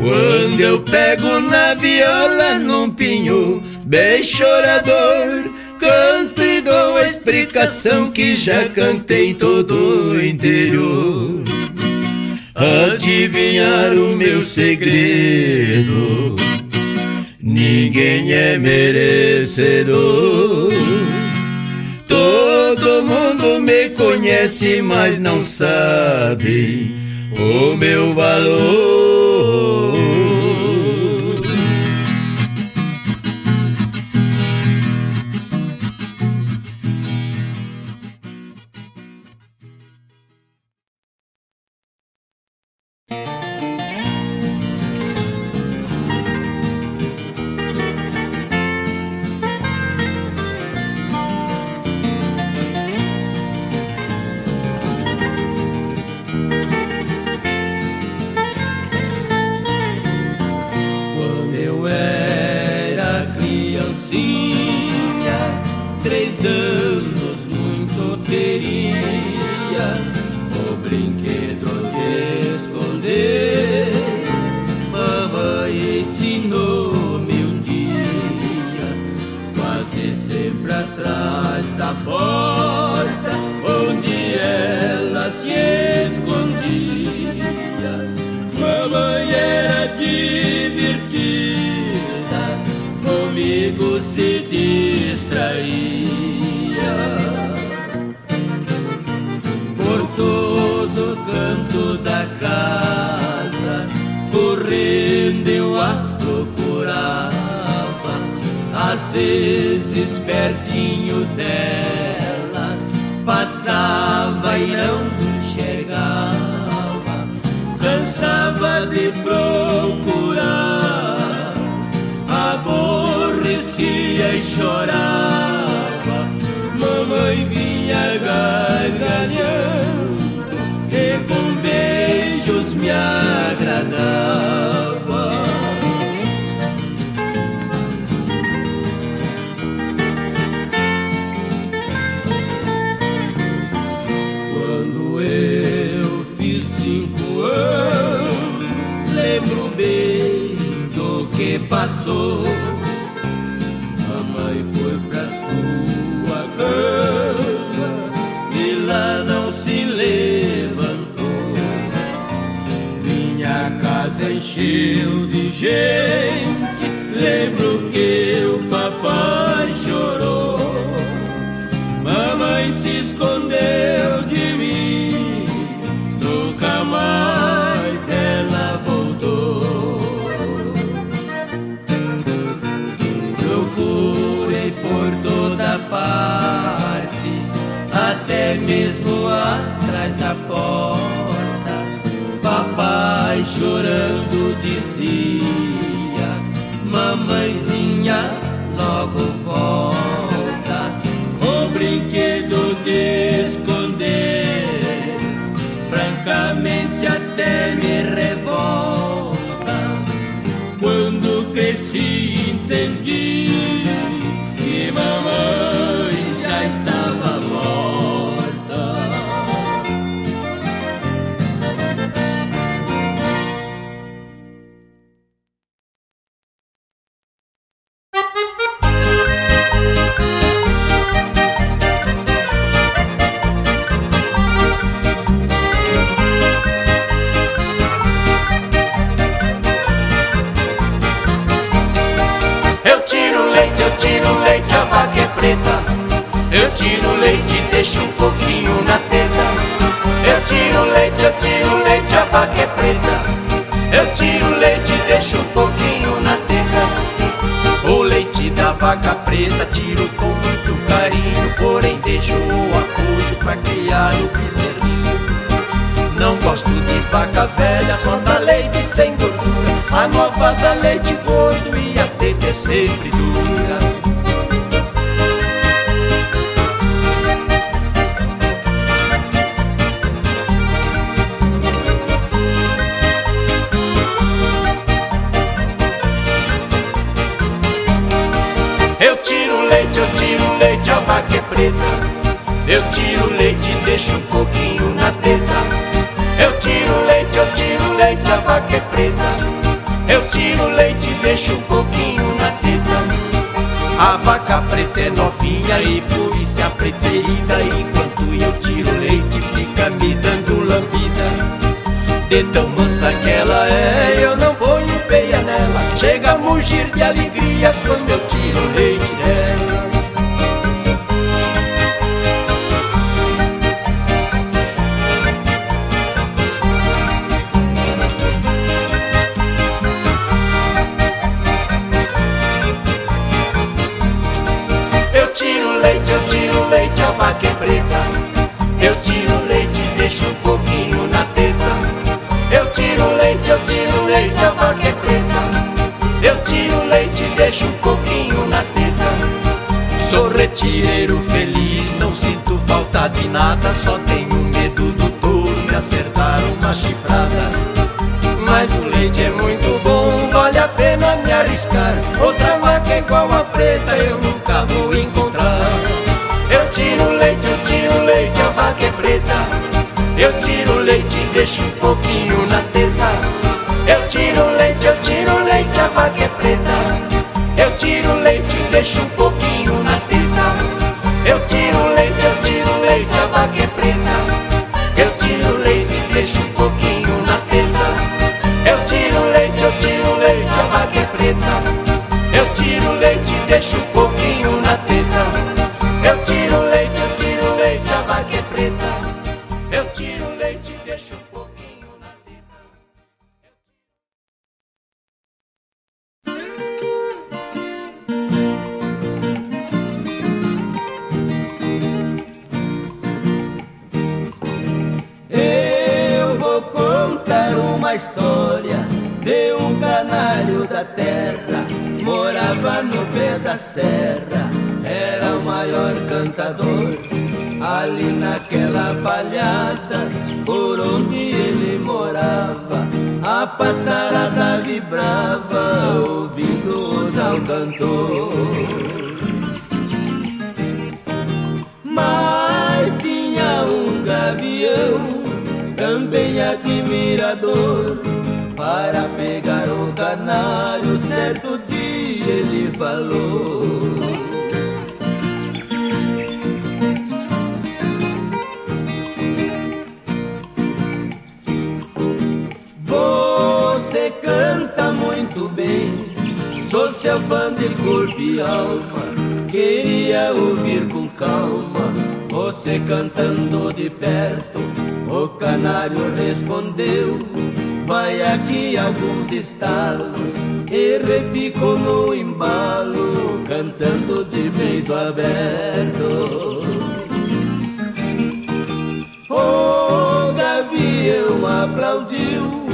Speaker 1: Quando eu pego na viola num pinho bem chorador, canto e dou a explicação que já cantei todo o interior. Adivinhar o meu segredo, ninguém é merecedor. Todo mundo me conhece, mas não sabe o meu valor. Preta. Eu tiro leite e deixo um pouquinho na teta. Eu tiro leite, eu tiro leite, a vaca é preta. Eu tiro leite e deixo um pouquinho na teta. A vaca preta é novinha e por isso é a preferida. Enquanto eu tiro leite, fica me dando lambida. De tão mansa que ela é, eu não ponho peia nela. Chega a mugir de alegria quando eu tiro leite dela. Leite, eu tiro leite, a vaca é preta. Eu tiro leite e deixo um pouquinho na teta. Sou retireiro feliz, não sinto falta de nada. Só tenho medo do touro me acertar uma chifrada. Mas o leite é muito bom, vale a pena me arriscar. Outra vaca igual a preta eu nunca vou encontrar. Eu tiro leite, eu tiro leite, a vaca é preta. Eu tiro leite e deixo um pouquinho na tiro leite, eu tiro leite, a vaca é preta. Eu tiro leite deixo um pouquinho na teta. Eu tiro leite, eu tiro leite, a vaca é preta. Eu tiro leite deixo um pouquinho na teta. Eu tiro leite, eu tiro leite, a vaca é preta. Eu tiro leite deixo um a
Speaker 8: de perto. O canário respondeu: Vai aqui alguns estalos. E repicou no embalo, cantando de peito aberto. O gavião aplaudiu,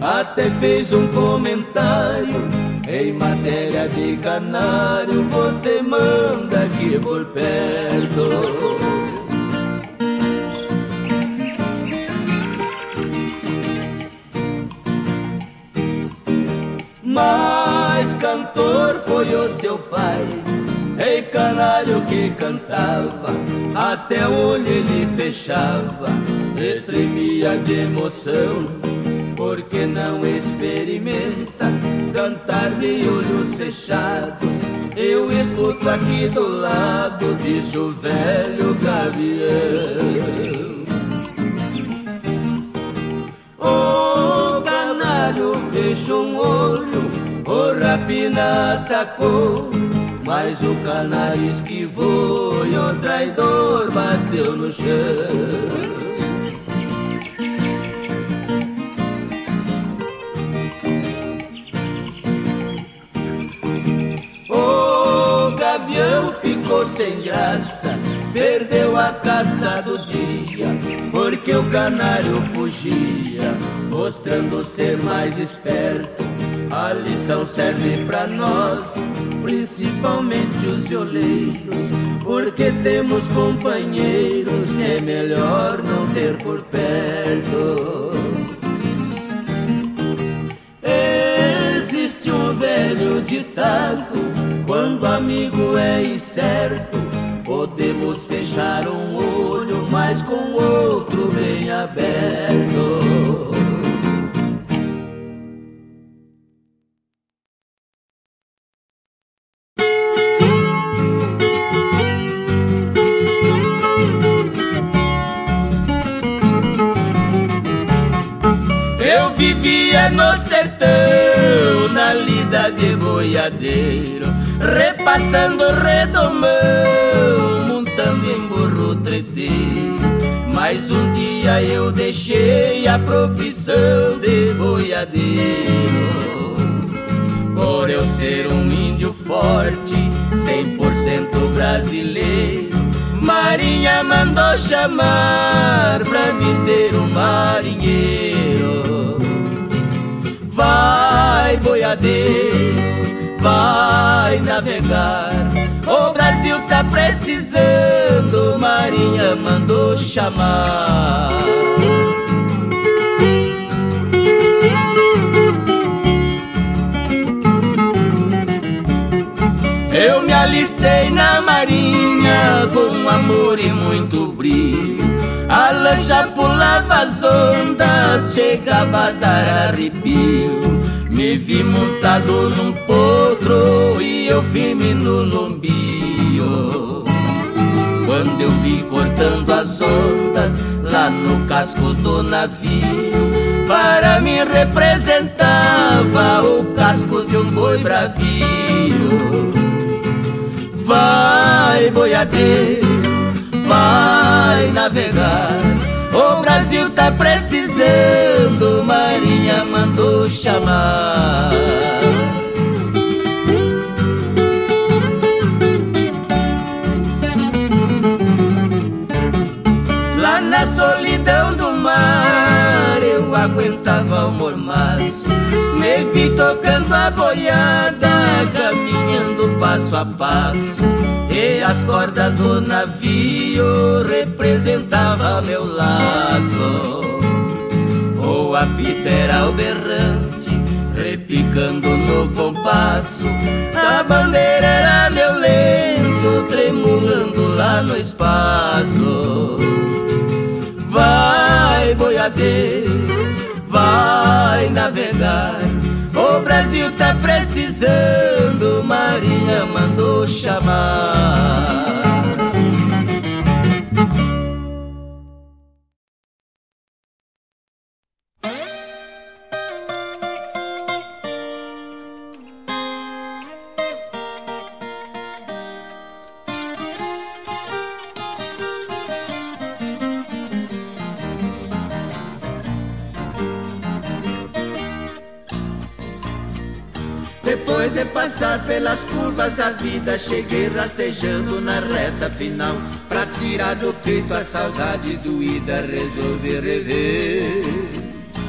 Speaker 8: até fez um comentário. Em matéria de canário, você manda Mas cantor foi
Speaker 1: o seu pai. Ei, canário que cantava, até o olho ele fechava, e tremia de emoção, porque não experimenta cantar de olhos fechados. Eu escuto aqui do lado, disse o velho gavião. O canário fechou um olho, o rapina atacou. Mas o canário esquivou e o traidor bateu no chão. O gavião ficou sem graça, perdeu a caça do dia, porque o canário fugia, mostrando ser mais esperto. A lição serve pra nós, principalmente os violeiros, porque temos companheiros que é melhor não ter por perto. Existe um velho ditado: quando amigo é incerto, podemos fechar um olho, mas com o outro bem aberto. No sertão, na lida de boiadeiro, repassando redomão, montando em burro treteiro. Mas um dia eu deixei a profissão de boiadeiro, por eu ser um índio forte, 100% brasileiro. Marinha mandou chamar pra me ser um marinheiro. Vai, boiadeiro, vai navegar. O Brasil tá precisando, Marinha mandou chamar. Eu me alistei na marinha com amor e muito brilho. A lancha pulava as ondas, chegava a dar arrepio. Me vi montado num potro e eu firme no lombio. Quando eu vi cortando as ondas lá no casco do navio, para mim representava o casco de um boi bravio. Vai, boiadeiro, vai navegar. O Brasil tá precisando, Marinha mandou chamar. Lá na solidão do mar, eu aguentava o mormaço. Vi tocando a boiada, caminhando passo a passo. E as cordas do navio representavam meu laço. O apito era o berrante, repicando no compasso. A bandeira era meu lenço, tremulando lá no espaço. Vai, boiadeiro, vai navegar. O Brasil tá precisando, Marinha mandou chamar. Pelas curvas da vida, cheguei rastejando na reta final. Pra tirar do peito a saudade doída, resolvi rever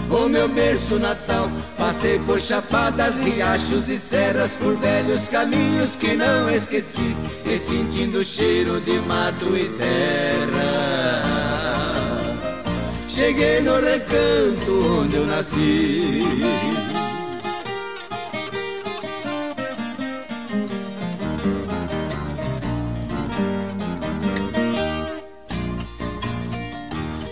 Speaker 1: o meu berço natal. Passei por chapadas, riachos e serras, por velhos caminhos que não esqueci, e sentindo o cheiro de mato e terra. Cheguei no recanto onde eu nasci.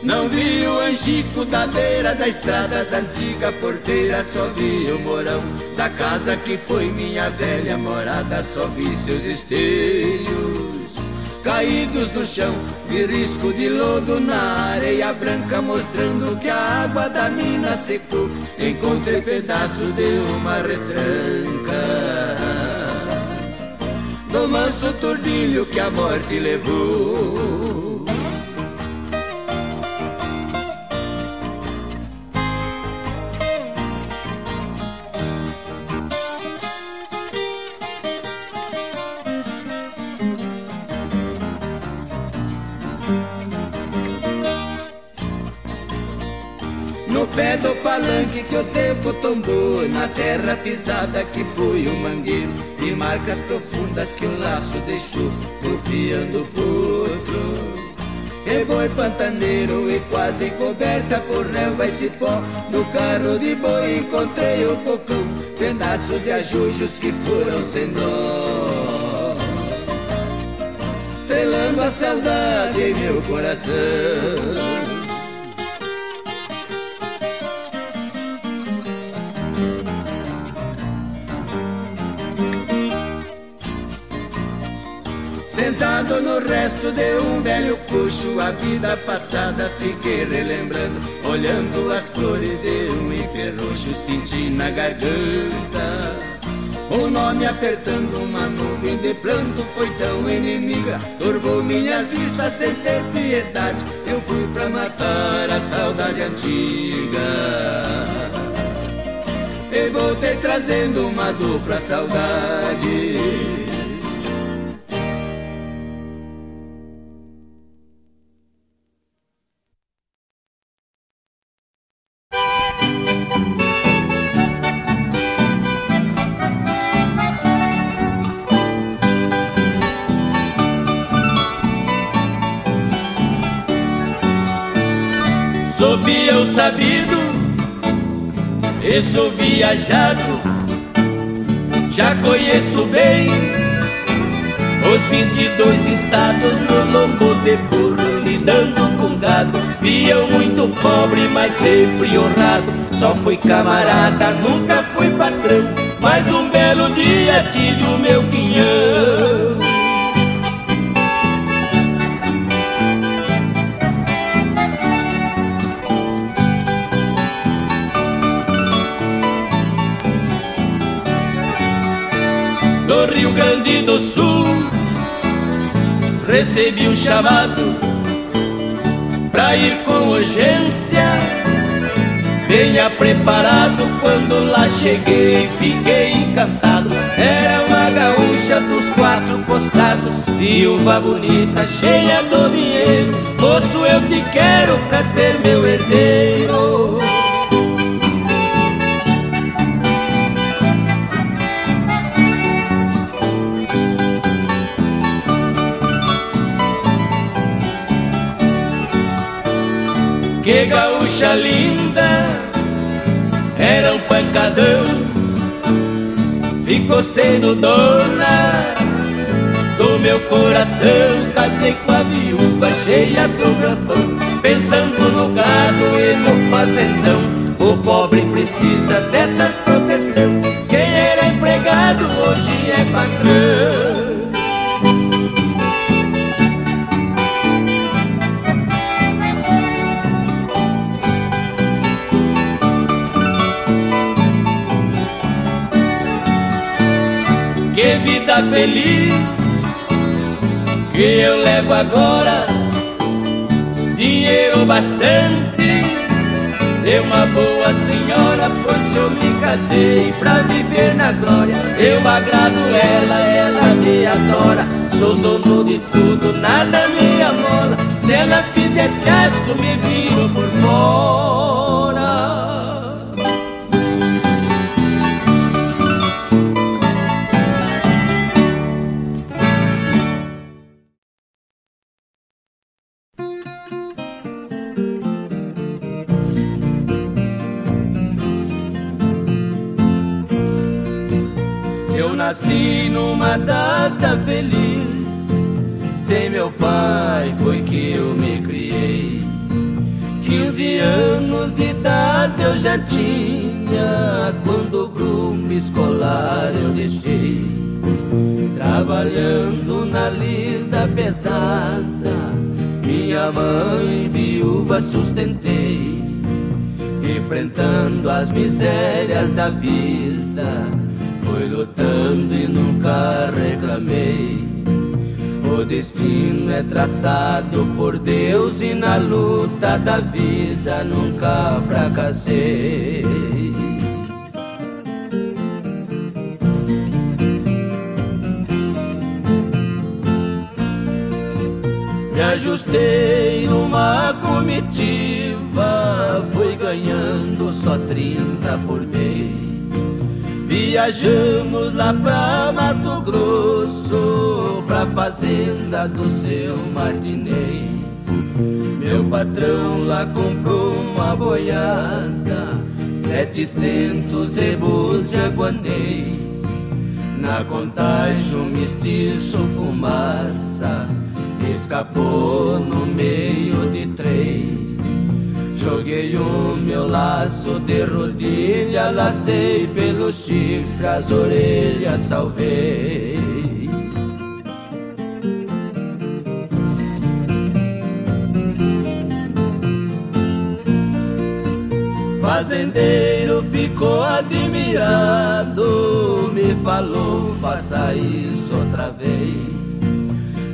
Speaker 2: Não vi o angico da beira da estrada da antiga porteira, só vi o morão da casa que foi minha velha morada, só vi seus esteios caídos no chão e risco de lodo na areia branca, mostrando que a água da mina secou. Encontrei pedaços de uma retranca do manso tordilho que a morte levou. Palanque que o tempo tombou Na terra pisada que foi o mangueiro E marcas profundas que o laço deixou Copiando o potro e boi pantaneiro e quase coberta por relva e cipó No carro de boi encontrei o cocão Pedaços de ajujos que foram sem dó. Trelando a saudade em meu coração Sentado no resto de um velho coxo, a vida passada fiquei relembrando, olhando as flores de um hiperroxo, senti na garganta. O nome apertando uma nuvem de planto foi tão inimiga, turvou minhas vistas sem ter piedade. Eu fui pra matar a saudade antiga. E voltei trazendo uma dupla saudade.
Speaker 1: Sabido, eu sou viajado, já conheço bem os 22 estados no lombo de burro, lidando com gado. Pião muito pobre, mas sempre honrado. Só fui camarada, nunca fui patrão. Mas um belo dia tive o meu quinhão. Grande do Sul. Recebi um chamado pra ir com urgência. Venha preparado quando lá cheguei Fiquei encantado. Era uma gaúcha dos quatro costados Viúva bonita, cheia do dinheiro. Moço, eu te quero pra ser meu herdeiro Que gaúcha linda, era um pancadão. Ficou sendo dona do meu coração. Casei com a viúva cheia do galpão Pensando no gado e no fazendão. O pobre precisa dessas proteção. Quem era empregado hoje é patrão feliz que eu levo agora. Dinheiro bastante, de uma boa senhora, pois eu me casei pra viver na glória. Eu agrado ela, ela me adora. Sou dono de tudo, nada me amola. Se ela fizer fiasco, me viro por fora. Tinha quando o grupo escolar eu deixei. Trabalhando na lida pesada, minha mãe viúva sustentei. Enfrentando as misérias da vida, fui lutando e nunca reclamei. O destino é traçado por Deus e na luta da vida nunca fracassei. Me ajustei numa comitiva, fui ganhando só 30 por mês. Viajamos lá pra Mato Grosso, pra fazenda do seu Martinez. Meu patrão lá comprou uma boiada, setecentos ebos de aguanei. Na contagem um mestiço fumaça, escapou no meio de três. Joguei o meu laço de rodilha, lacei pelo chifre, as orelhas salvei. Fazendeiro ficou admirado, me falou, faça isso outra vez.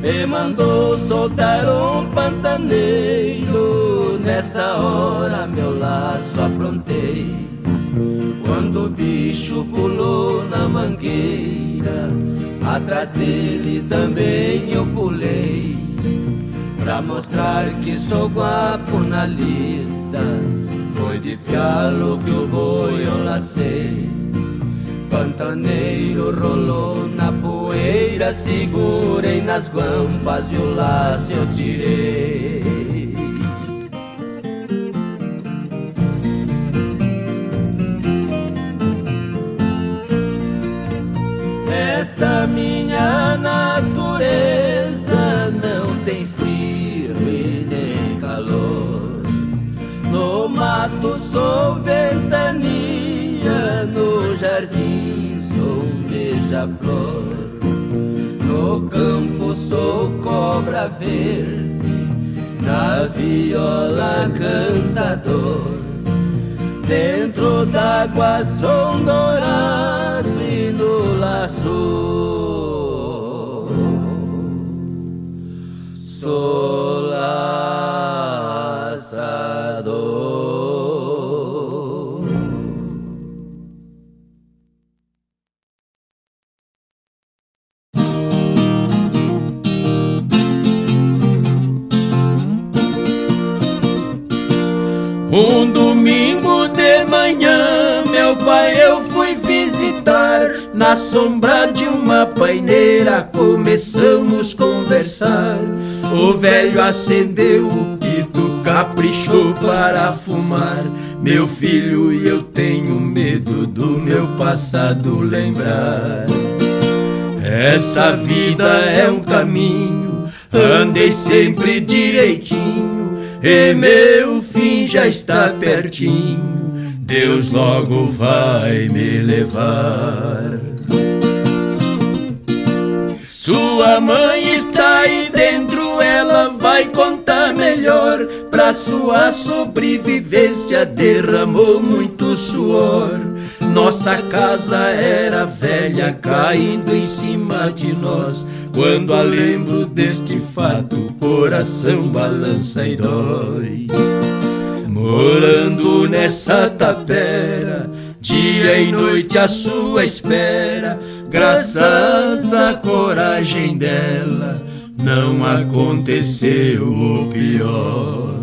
Speaker 1: Me mandou soltar um pantaneiro. Nessa hora meu laço aprontei Quando o bicho pulou na mangueira Atrás dele também eu pulei. Pra mostrar que sou guapo na lida Foi de pialo que o boi eu lacei. Pantaneiro rolou na poeira, segurei nas guampas e o laço eu tirei. Esta minha natureza não tem frio e nem calor. No mato sou ventania, no jardim sou um beija-flor. No campo sou cobra verde, na viola cantador. Dentro d'água sou um dourado e no laço sou
Speaker 9: Na sombra de uma paineira começamos conversar. O velho acendeu o pito, caprichou para fumar. Meu filho, eu tenho medo do meu passado lembrar. Essa vida é um caminho, andei sempre direitinho. E meu fim já está pertinho, Deus logo vai me levar. Sua mãe está aí dentro, ela vai contar melhor. Pra sua sobrevivência derramou muito suor. Nossa casa era velha, caindo em cima de nós. Quando a lembro deste fato, o coração balança e dói. Morando nessa tapera, dia e noite à sua espera, graças à coragem dela, não aconteceu o pior.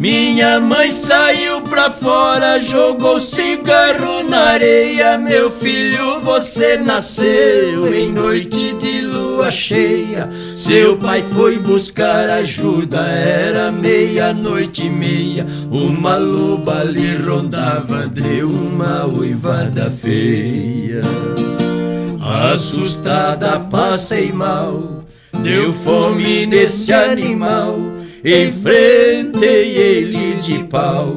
Speaker 9: Minha mãe saiu pra fora, jogou cigarro na areia. Meu filho, você nasceu em noite de lua cheia. Seu pai foi buscar ajuda, era meia-noite e meia. Uma loba lhe rondava, deu uma uivada feia. Assustada, passei mal,
Speaker 1: deu fome nesse animal enfrentei ele de pau,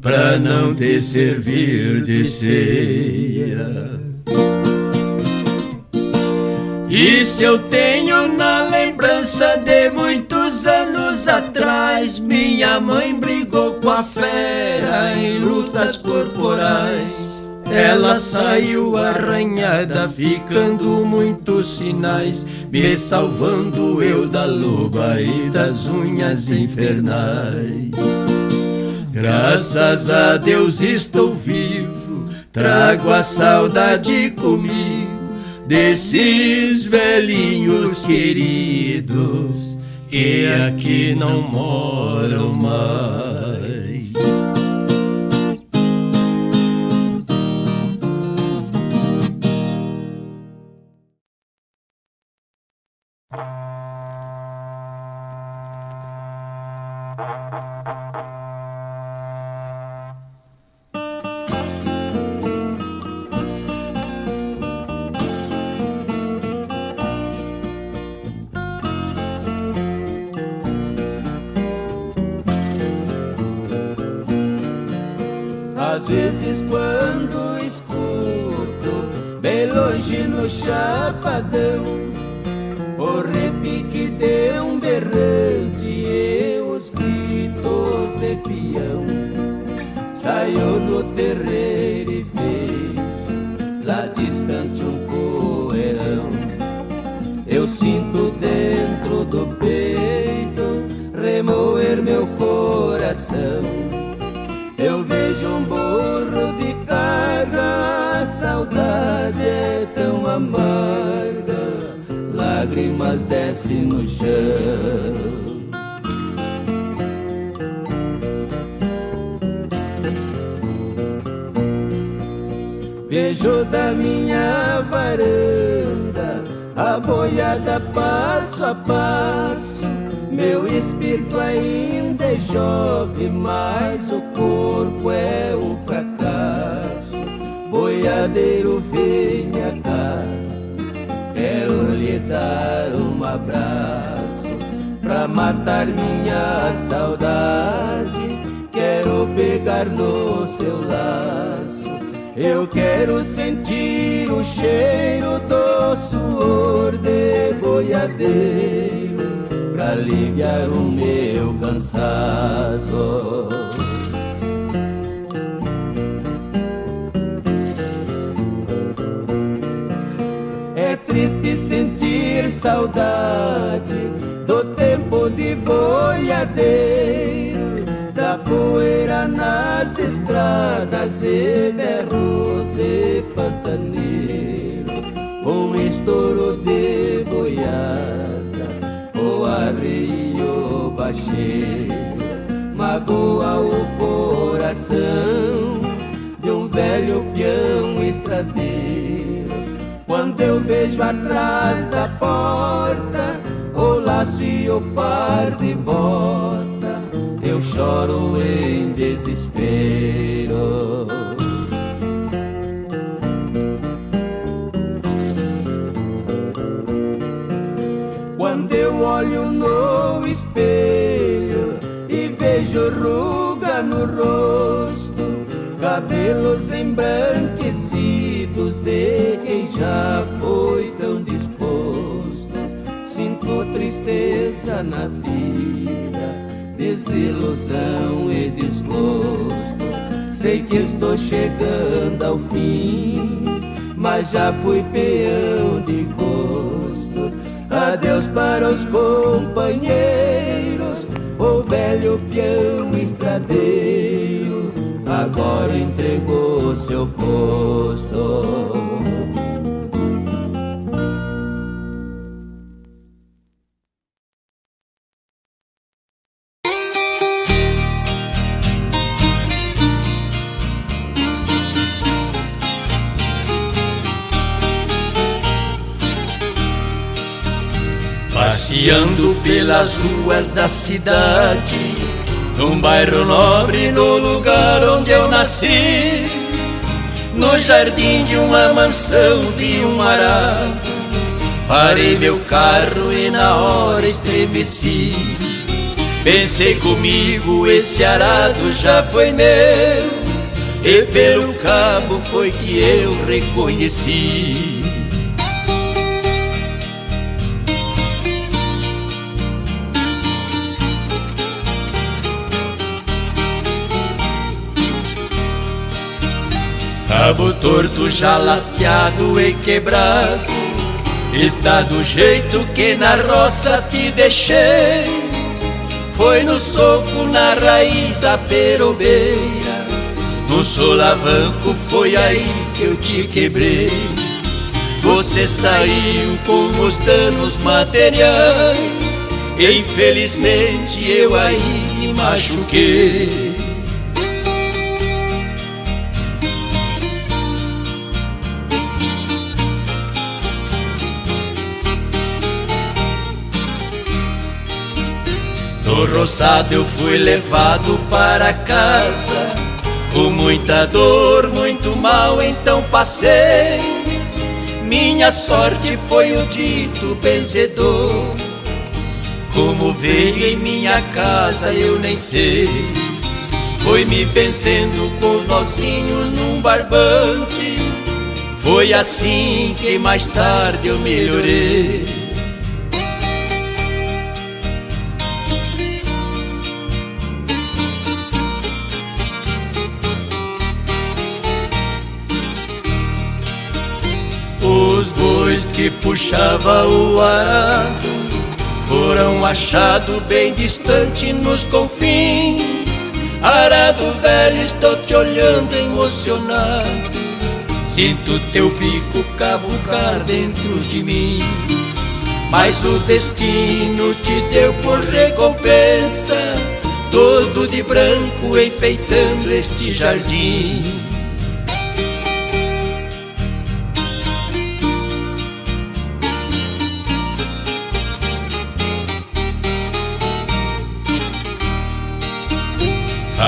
Speaker 1: pra não te servir de ceia. Isso eu tenho na lembrança de muitos anos atrás. Minha mãe brigou com a fera em lutas corporais. Ela saiu arranhada, ficando muitos sinais, me salvando eu da loba e das unhas infernais. Graças a Deus estou vivo, trago a saudade comigo desses velhinhos queridos que aqui não moram mais.
Speaker 10: aliviar o meu cansaço. tô chegando ao fim, mas já fui peão de gosto. Adeus para os companheiros, o velho peão estradeiro, agora entregou seu posto.
Speaker 1: pelas ruas da cidade, num bairro nobre, no lugar onde eu nasci. No jardim de uma mansão vi um arado, parei meu carro e na hora estremeci. Pensei comigo, esse arado já foi meu, e pelo cabo foi que eu reconheci. Cabo torto já lasqueado e quebrado. Está do jeito que na roça te deixei. Foi no soco na raiz da perobeira. No solavanco foi aí que eu te quebrei. Você saiu com os danos materiais. Infelizmente eu aí me machuquei Roçado eu fui levado para casa. Com muita dor, muito mal então passei. Minha sorte foi o dito benzedor. Como veio em minha casa eu nem sei. Foi me benzendo com os nozinhos num barbante. Foi assim que mais tarde eu melhorei Os bois que puxava o arado foram achados bem distante nos confins. Arado velho, estou te olhando emocionado. Sinto teu bico cavucar dentro de mim. Mas o destino te deu por recompensa, todo de branco enfeitando este jardim.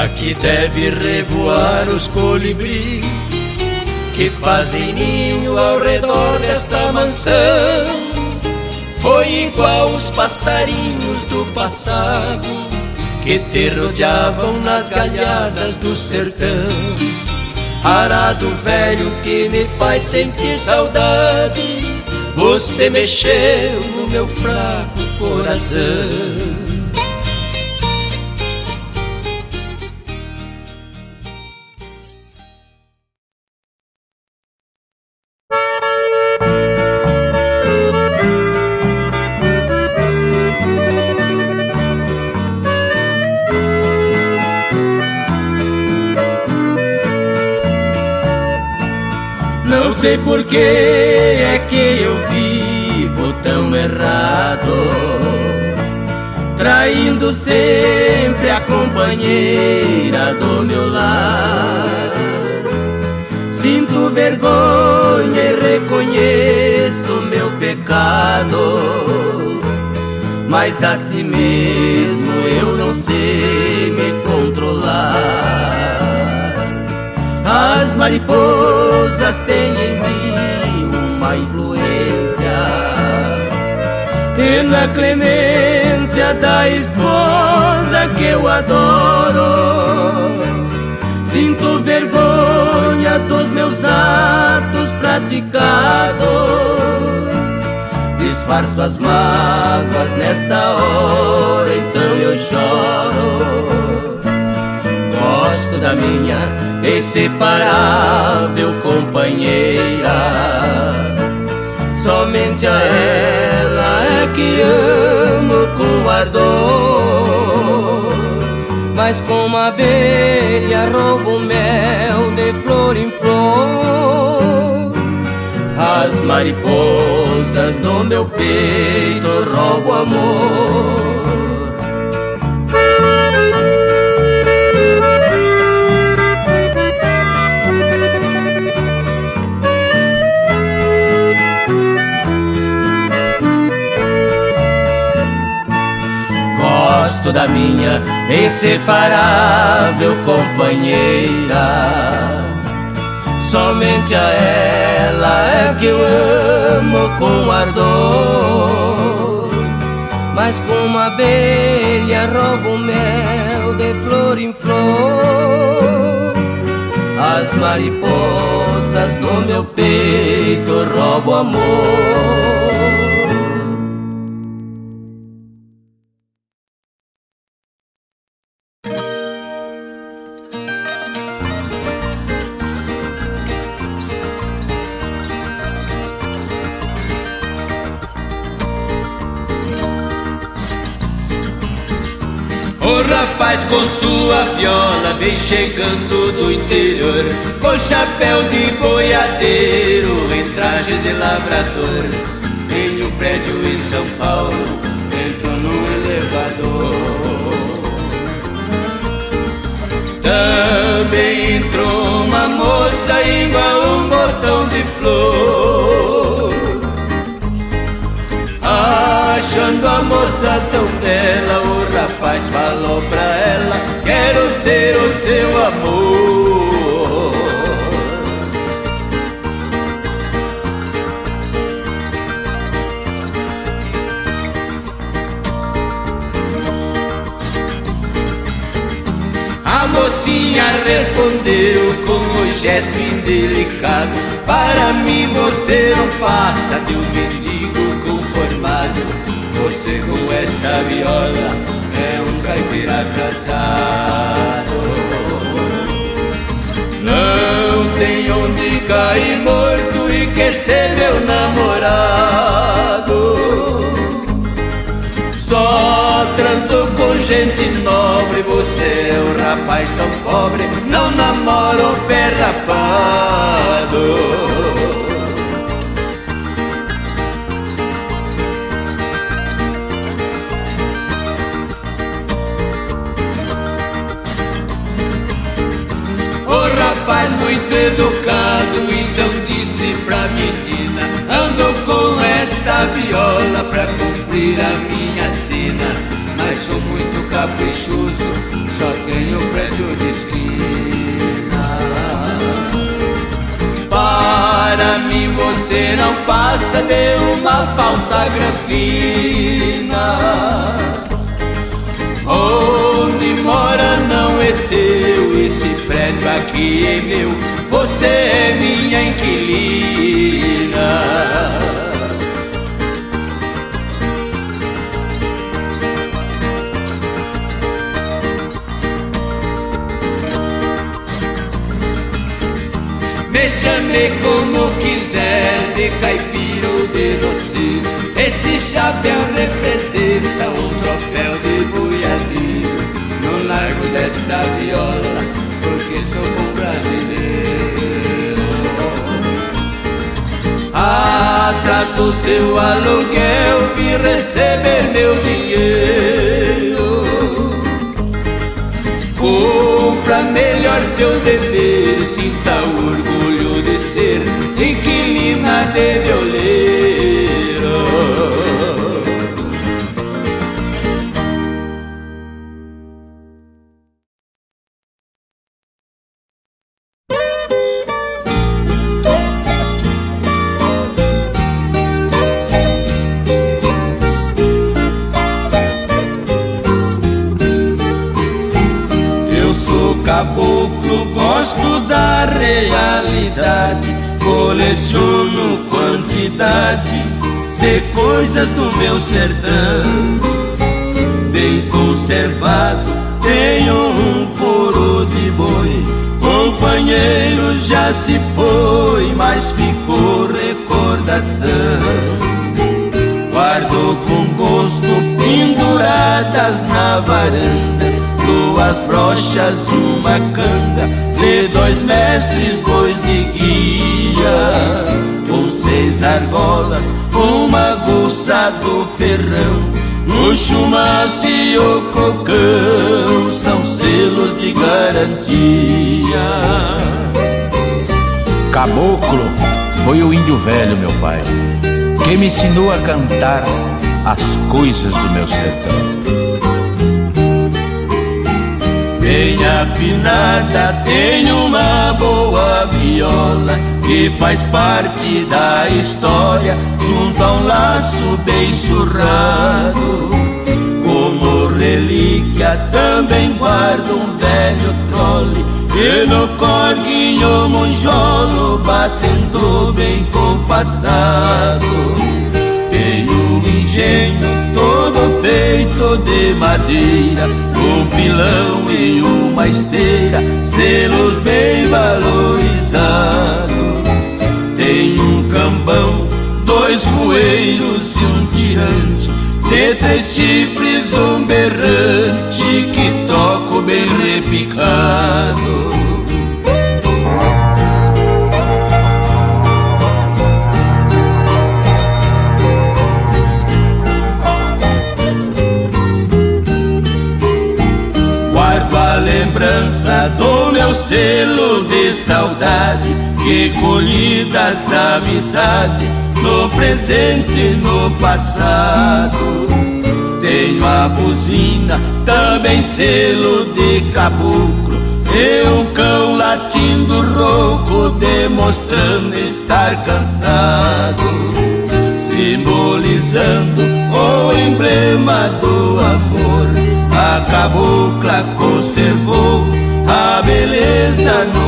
Speaker 1: Aqui deve revoar os colibris que fazem ninho ao redor desta mansão. Foi igual os passarinhos do passado que te rodeavam nas galhadas do sertão. Arado velho que me faz sentir saudade, você mexeu no meu fraco coração.
Speaker 2: Sei por que é que eu vivo tão errado, traindo sempre a companheira do meu lar. Sinto vergonha e reconheço meu pecado, mas assim mesmo eu não sei As mariposas têm em mim uma influência. E na clemência da esposa que eu adoro Sinto vergonha dos meus atos praticados. Disfarço as mágoas nesta hora, então eu choro Da minha inseparável companheira. Somente a ela é que amo com ardor. Mas como a abelha roubo mel de flor em flor, as mariposas do meu peito roubam amor. Da minha inseparável companheira. Somente a ela é que eu amo com ardor. Mas como abelha roubo mel de flor em flor. As mariposas do meu peito roubam amor
Speaker 1: com sua viola vem chegando do interior Com chapéu de boiadeiro em traje de lavrador Em um prédio em São Paulo, entrou num elevador. Também entrou uma moça igual um botão de flor. Achando a moça tão bela, rapaz falou pra ela: Quero ser o seu amor. A mocinha respondeu com um gesto indelicado: Para mim você não passa de um mendigo conformado. Você com essa viola é um caipira casado. Não tem onde cair morto e quer ser meu namorado. Só transou com gente nobre Você é um rapaz tão pobre Não namora o pé rapado passa de uma falsa grafina Onde mora não é seu, esse prédio aqui é meu, você é minha inquilina. Me chame como quiser, chapéu representa um troféu de boiadeiro No largo desta viola, porque sou bom brasileiro. Atrás do seu aluguel vi receber meu dinheiro. Cumpra melhor seu dever, sinta orgulho de ser inquilina de violeiro
Speaker 2: O chumaço e o cocão São selos de garantia
Speaker 11: Caboclo foi o índio velho, meu pai, que me ensinou a cantar as coisas do meu sertão.
Speaker 2: Venha
Speaker 12: afinada tem uma boa viola que faz parte da história junto a um laço bem surrado. Como relíquia também guarda um velho trole e no corguinho monjolo batendo bem compassado. Tem um engenho todo feito de madeira, um pilão e uma esteira, selos bem valorizados. Dois roeiros e um tirante, de três chifres um berrante que toco bem repicado. Guardo a lembrança do meu selo de saudade que colhi das amizades no presente e no passado. Tenho a buzina, também selo de caboclo e um cão latindo rouco demonstrando estar cansado, simbolizando o emblema do amor. A cabocla conservou a beleza no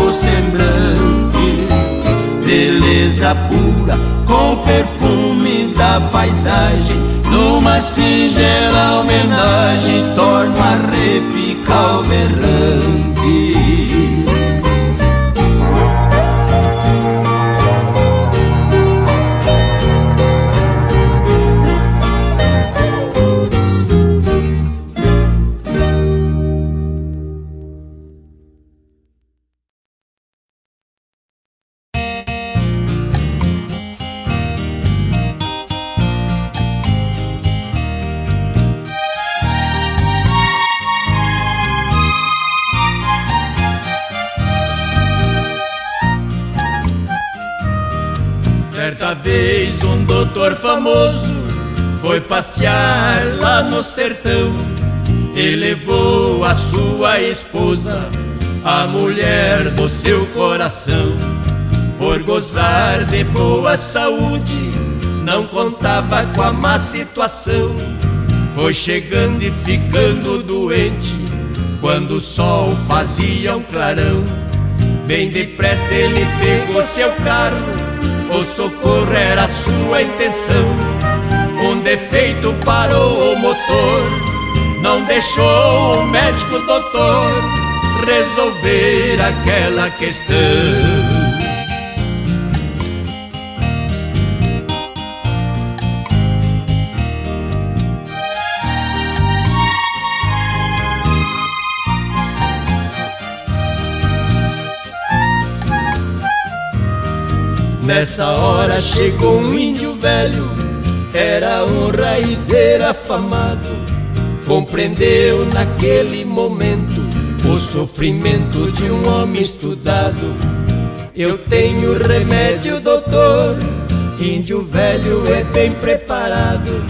Speaker 12: beleza pura com perfume da paisagem. Numa singela homenagem, torno a repicar o berrante.
Speaker 1: Famoso foi passear lá no sertão e levou a sua esposa, a mulher do seu coração. Por gozar de boa saúde, não contava com a má situação. Foi chegando e ficando doente, quando o sol fazia um clarão. Bem depressa ele pegou seu carro o socorro era sua intenção. Um defeito parou o motor, não deixou o médico doutor resolver aquela questão. Nessa hora chegou um índio velho, era um raizeiro afamado. Compreendeu naquele momento o sofrimento de um homem estudado. Eu tenho remédio, doutor. Índio velho é bem preparado.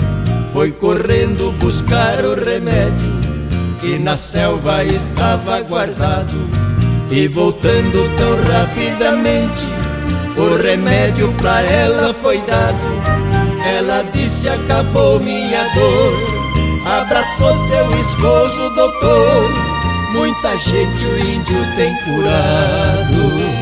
Speaker 1: Foi correndo buscar o remédio que na selva estava guardado. E voltando tão rapidamente o remédio pra ela foi dado. Ela disse: Acabou minha dor. Abraçou seu esposo, doutor. Muita gente o índio tem curado.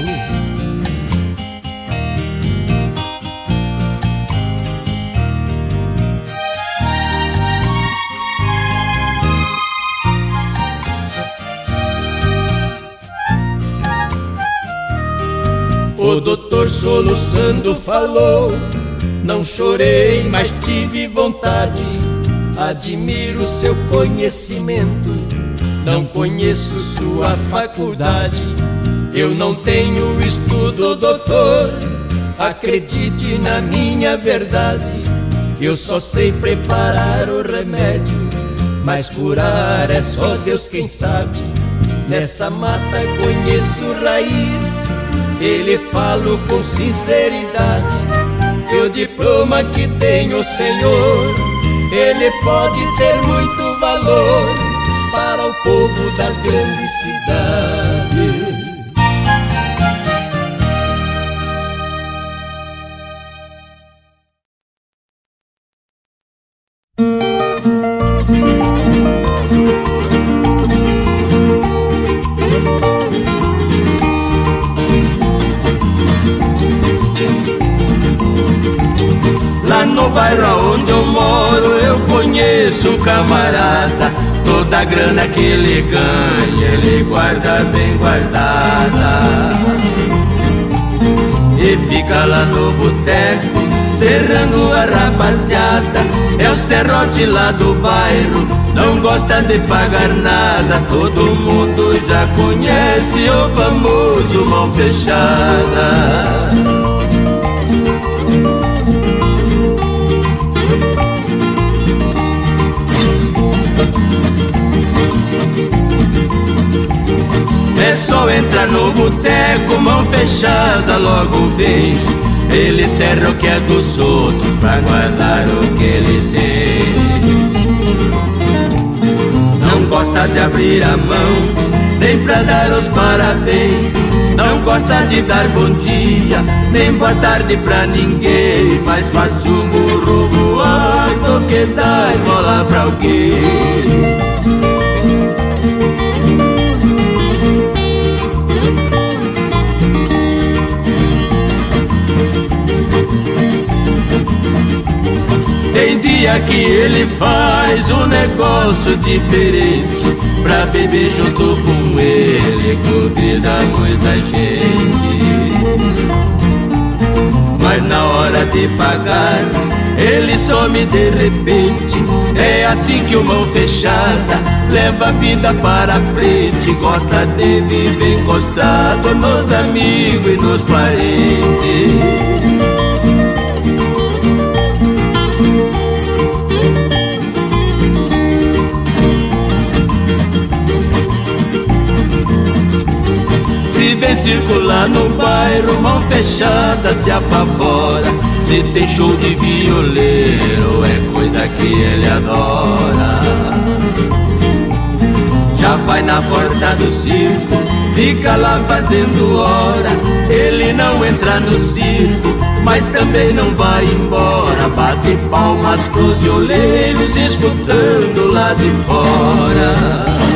Speaker 1: O doutor soluçando falou: Não chorei, mas tive vontade. Admiro seu conhecimento, não conheço sua faculdade. Eu não tenho estudo, doutor. Acredite na minha verdade. Eu só sei preparar o remédio, mas curar é só Deus quem sabe. Nessa mata conheço raiz ele falo com sinceridade que o diploma que tem o Senhor, ele pode ter muito valor para o povo das grandes cidades. Toda a grana que ele ganha, ele guarda bem guardada. E fica lá no boteco, serrando a rapaziada. É o serrote lá do bairro, não gosta de pagar nada. Todo mundo já conhece o famoso mão fechada. Só entrar no boteco, mão fechada, logo vem. Ele serra o que é dos outros pra guardar o que ele tem. Não gosta de abrir a mão, nem pra dar os parabéns. Não gosta de dar bom dia, nem boa tarde pra ninguém. Mas faz um burro voar que dá bola pra alguém. Que ele faz um negócio diferente Pra beber junto com ele convida muita gente. Mas na hora de pagar ele some de repente. É assim que o mão fechada leva a vida para frente. Gosta de viver encostado nos amigos e nos parentes vem circular no bairro, mão fechada se apavora. Se tem show de violeiro, é coisa que ele adora. Já vai na porta do circo, fica lá fazendo hora. Ele não entra no circo, mas também não vai embora. Bate palmas pros violeiros, escutando lá de fora.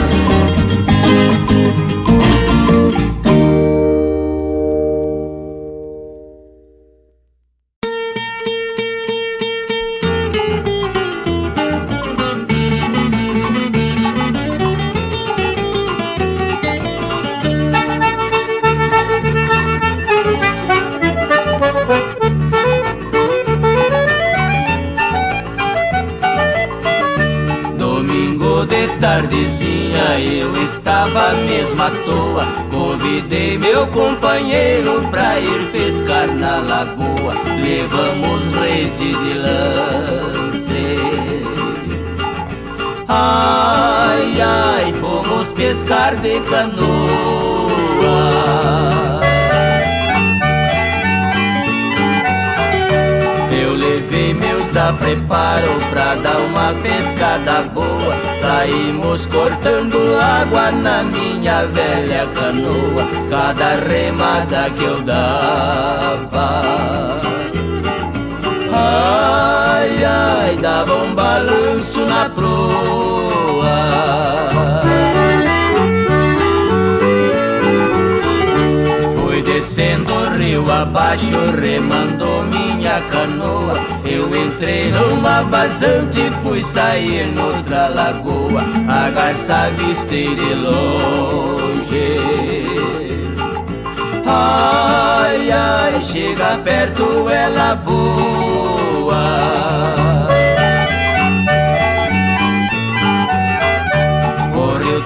Speaker 1: Pescada boa. Saímos cortando água na minha velha canoa. Cada remada que eu dava. Ai, ai, dava um balanço na proa. Descendo o rio abaixo, remando minha canoa. Eu entrei numa vazante e fui sair noutra lagoa. A garça avistei de longe. Ai, ai, chega perto, ela voa.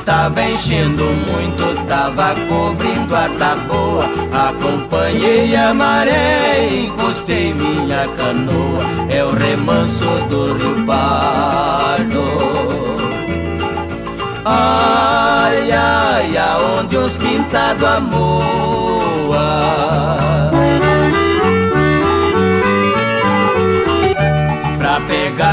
Speaker 1: Tava enchendo muito, tava cobrindo a taboa. Acompanhei a maré, encostei minha canoa. É o remanso do Rio Pardo. Ai, ai, aonde os pintados amoa.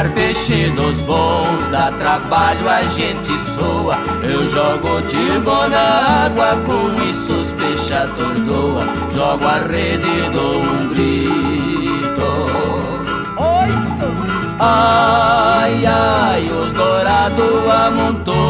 Speaker 1: Pegar peixe dos bons, dá trabalho, a gente soa. Eu jogo timbo na água, com isso os peixes atordoa. Jogo a rede do um grito. Oi, Ai, ai, os dourados amontoa.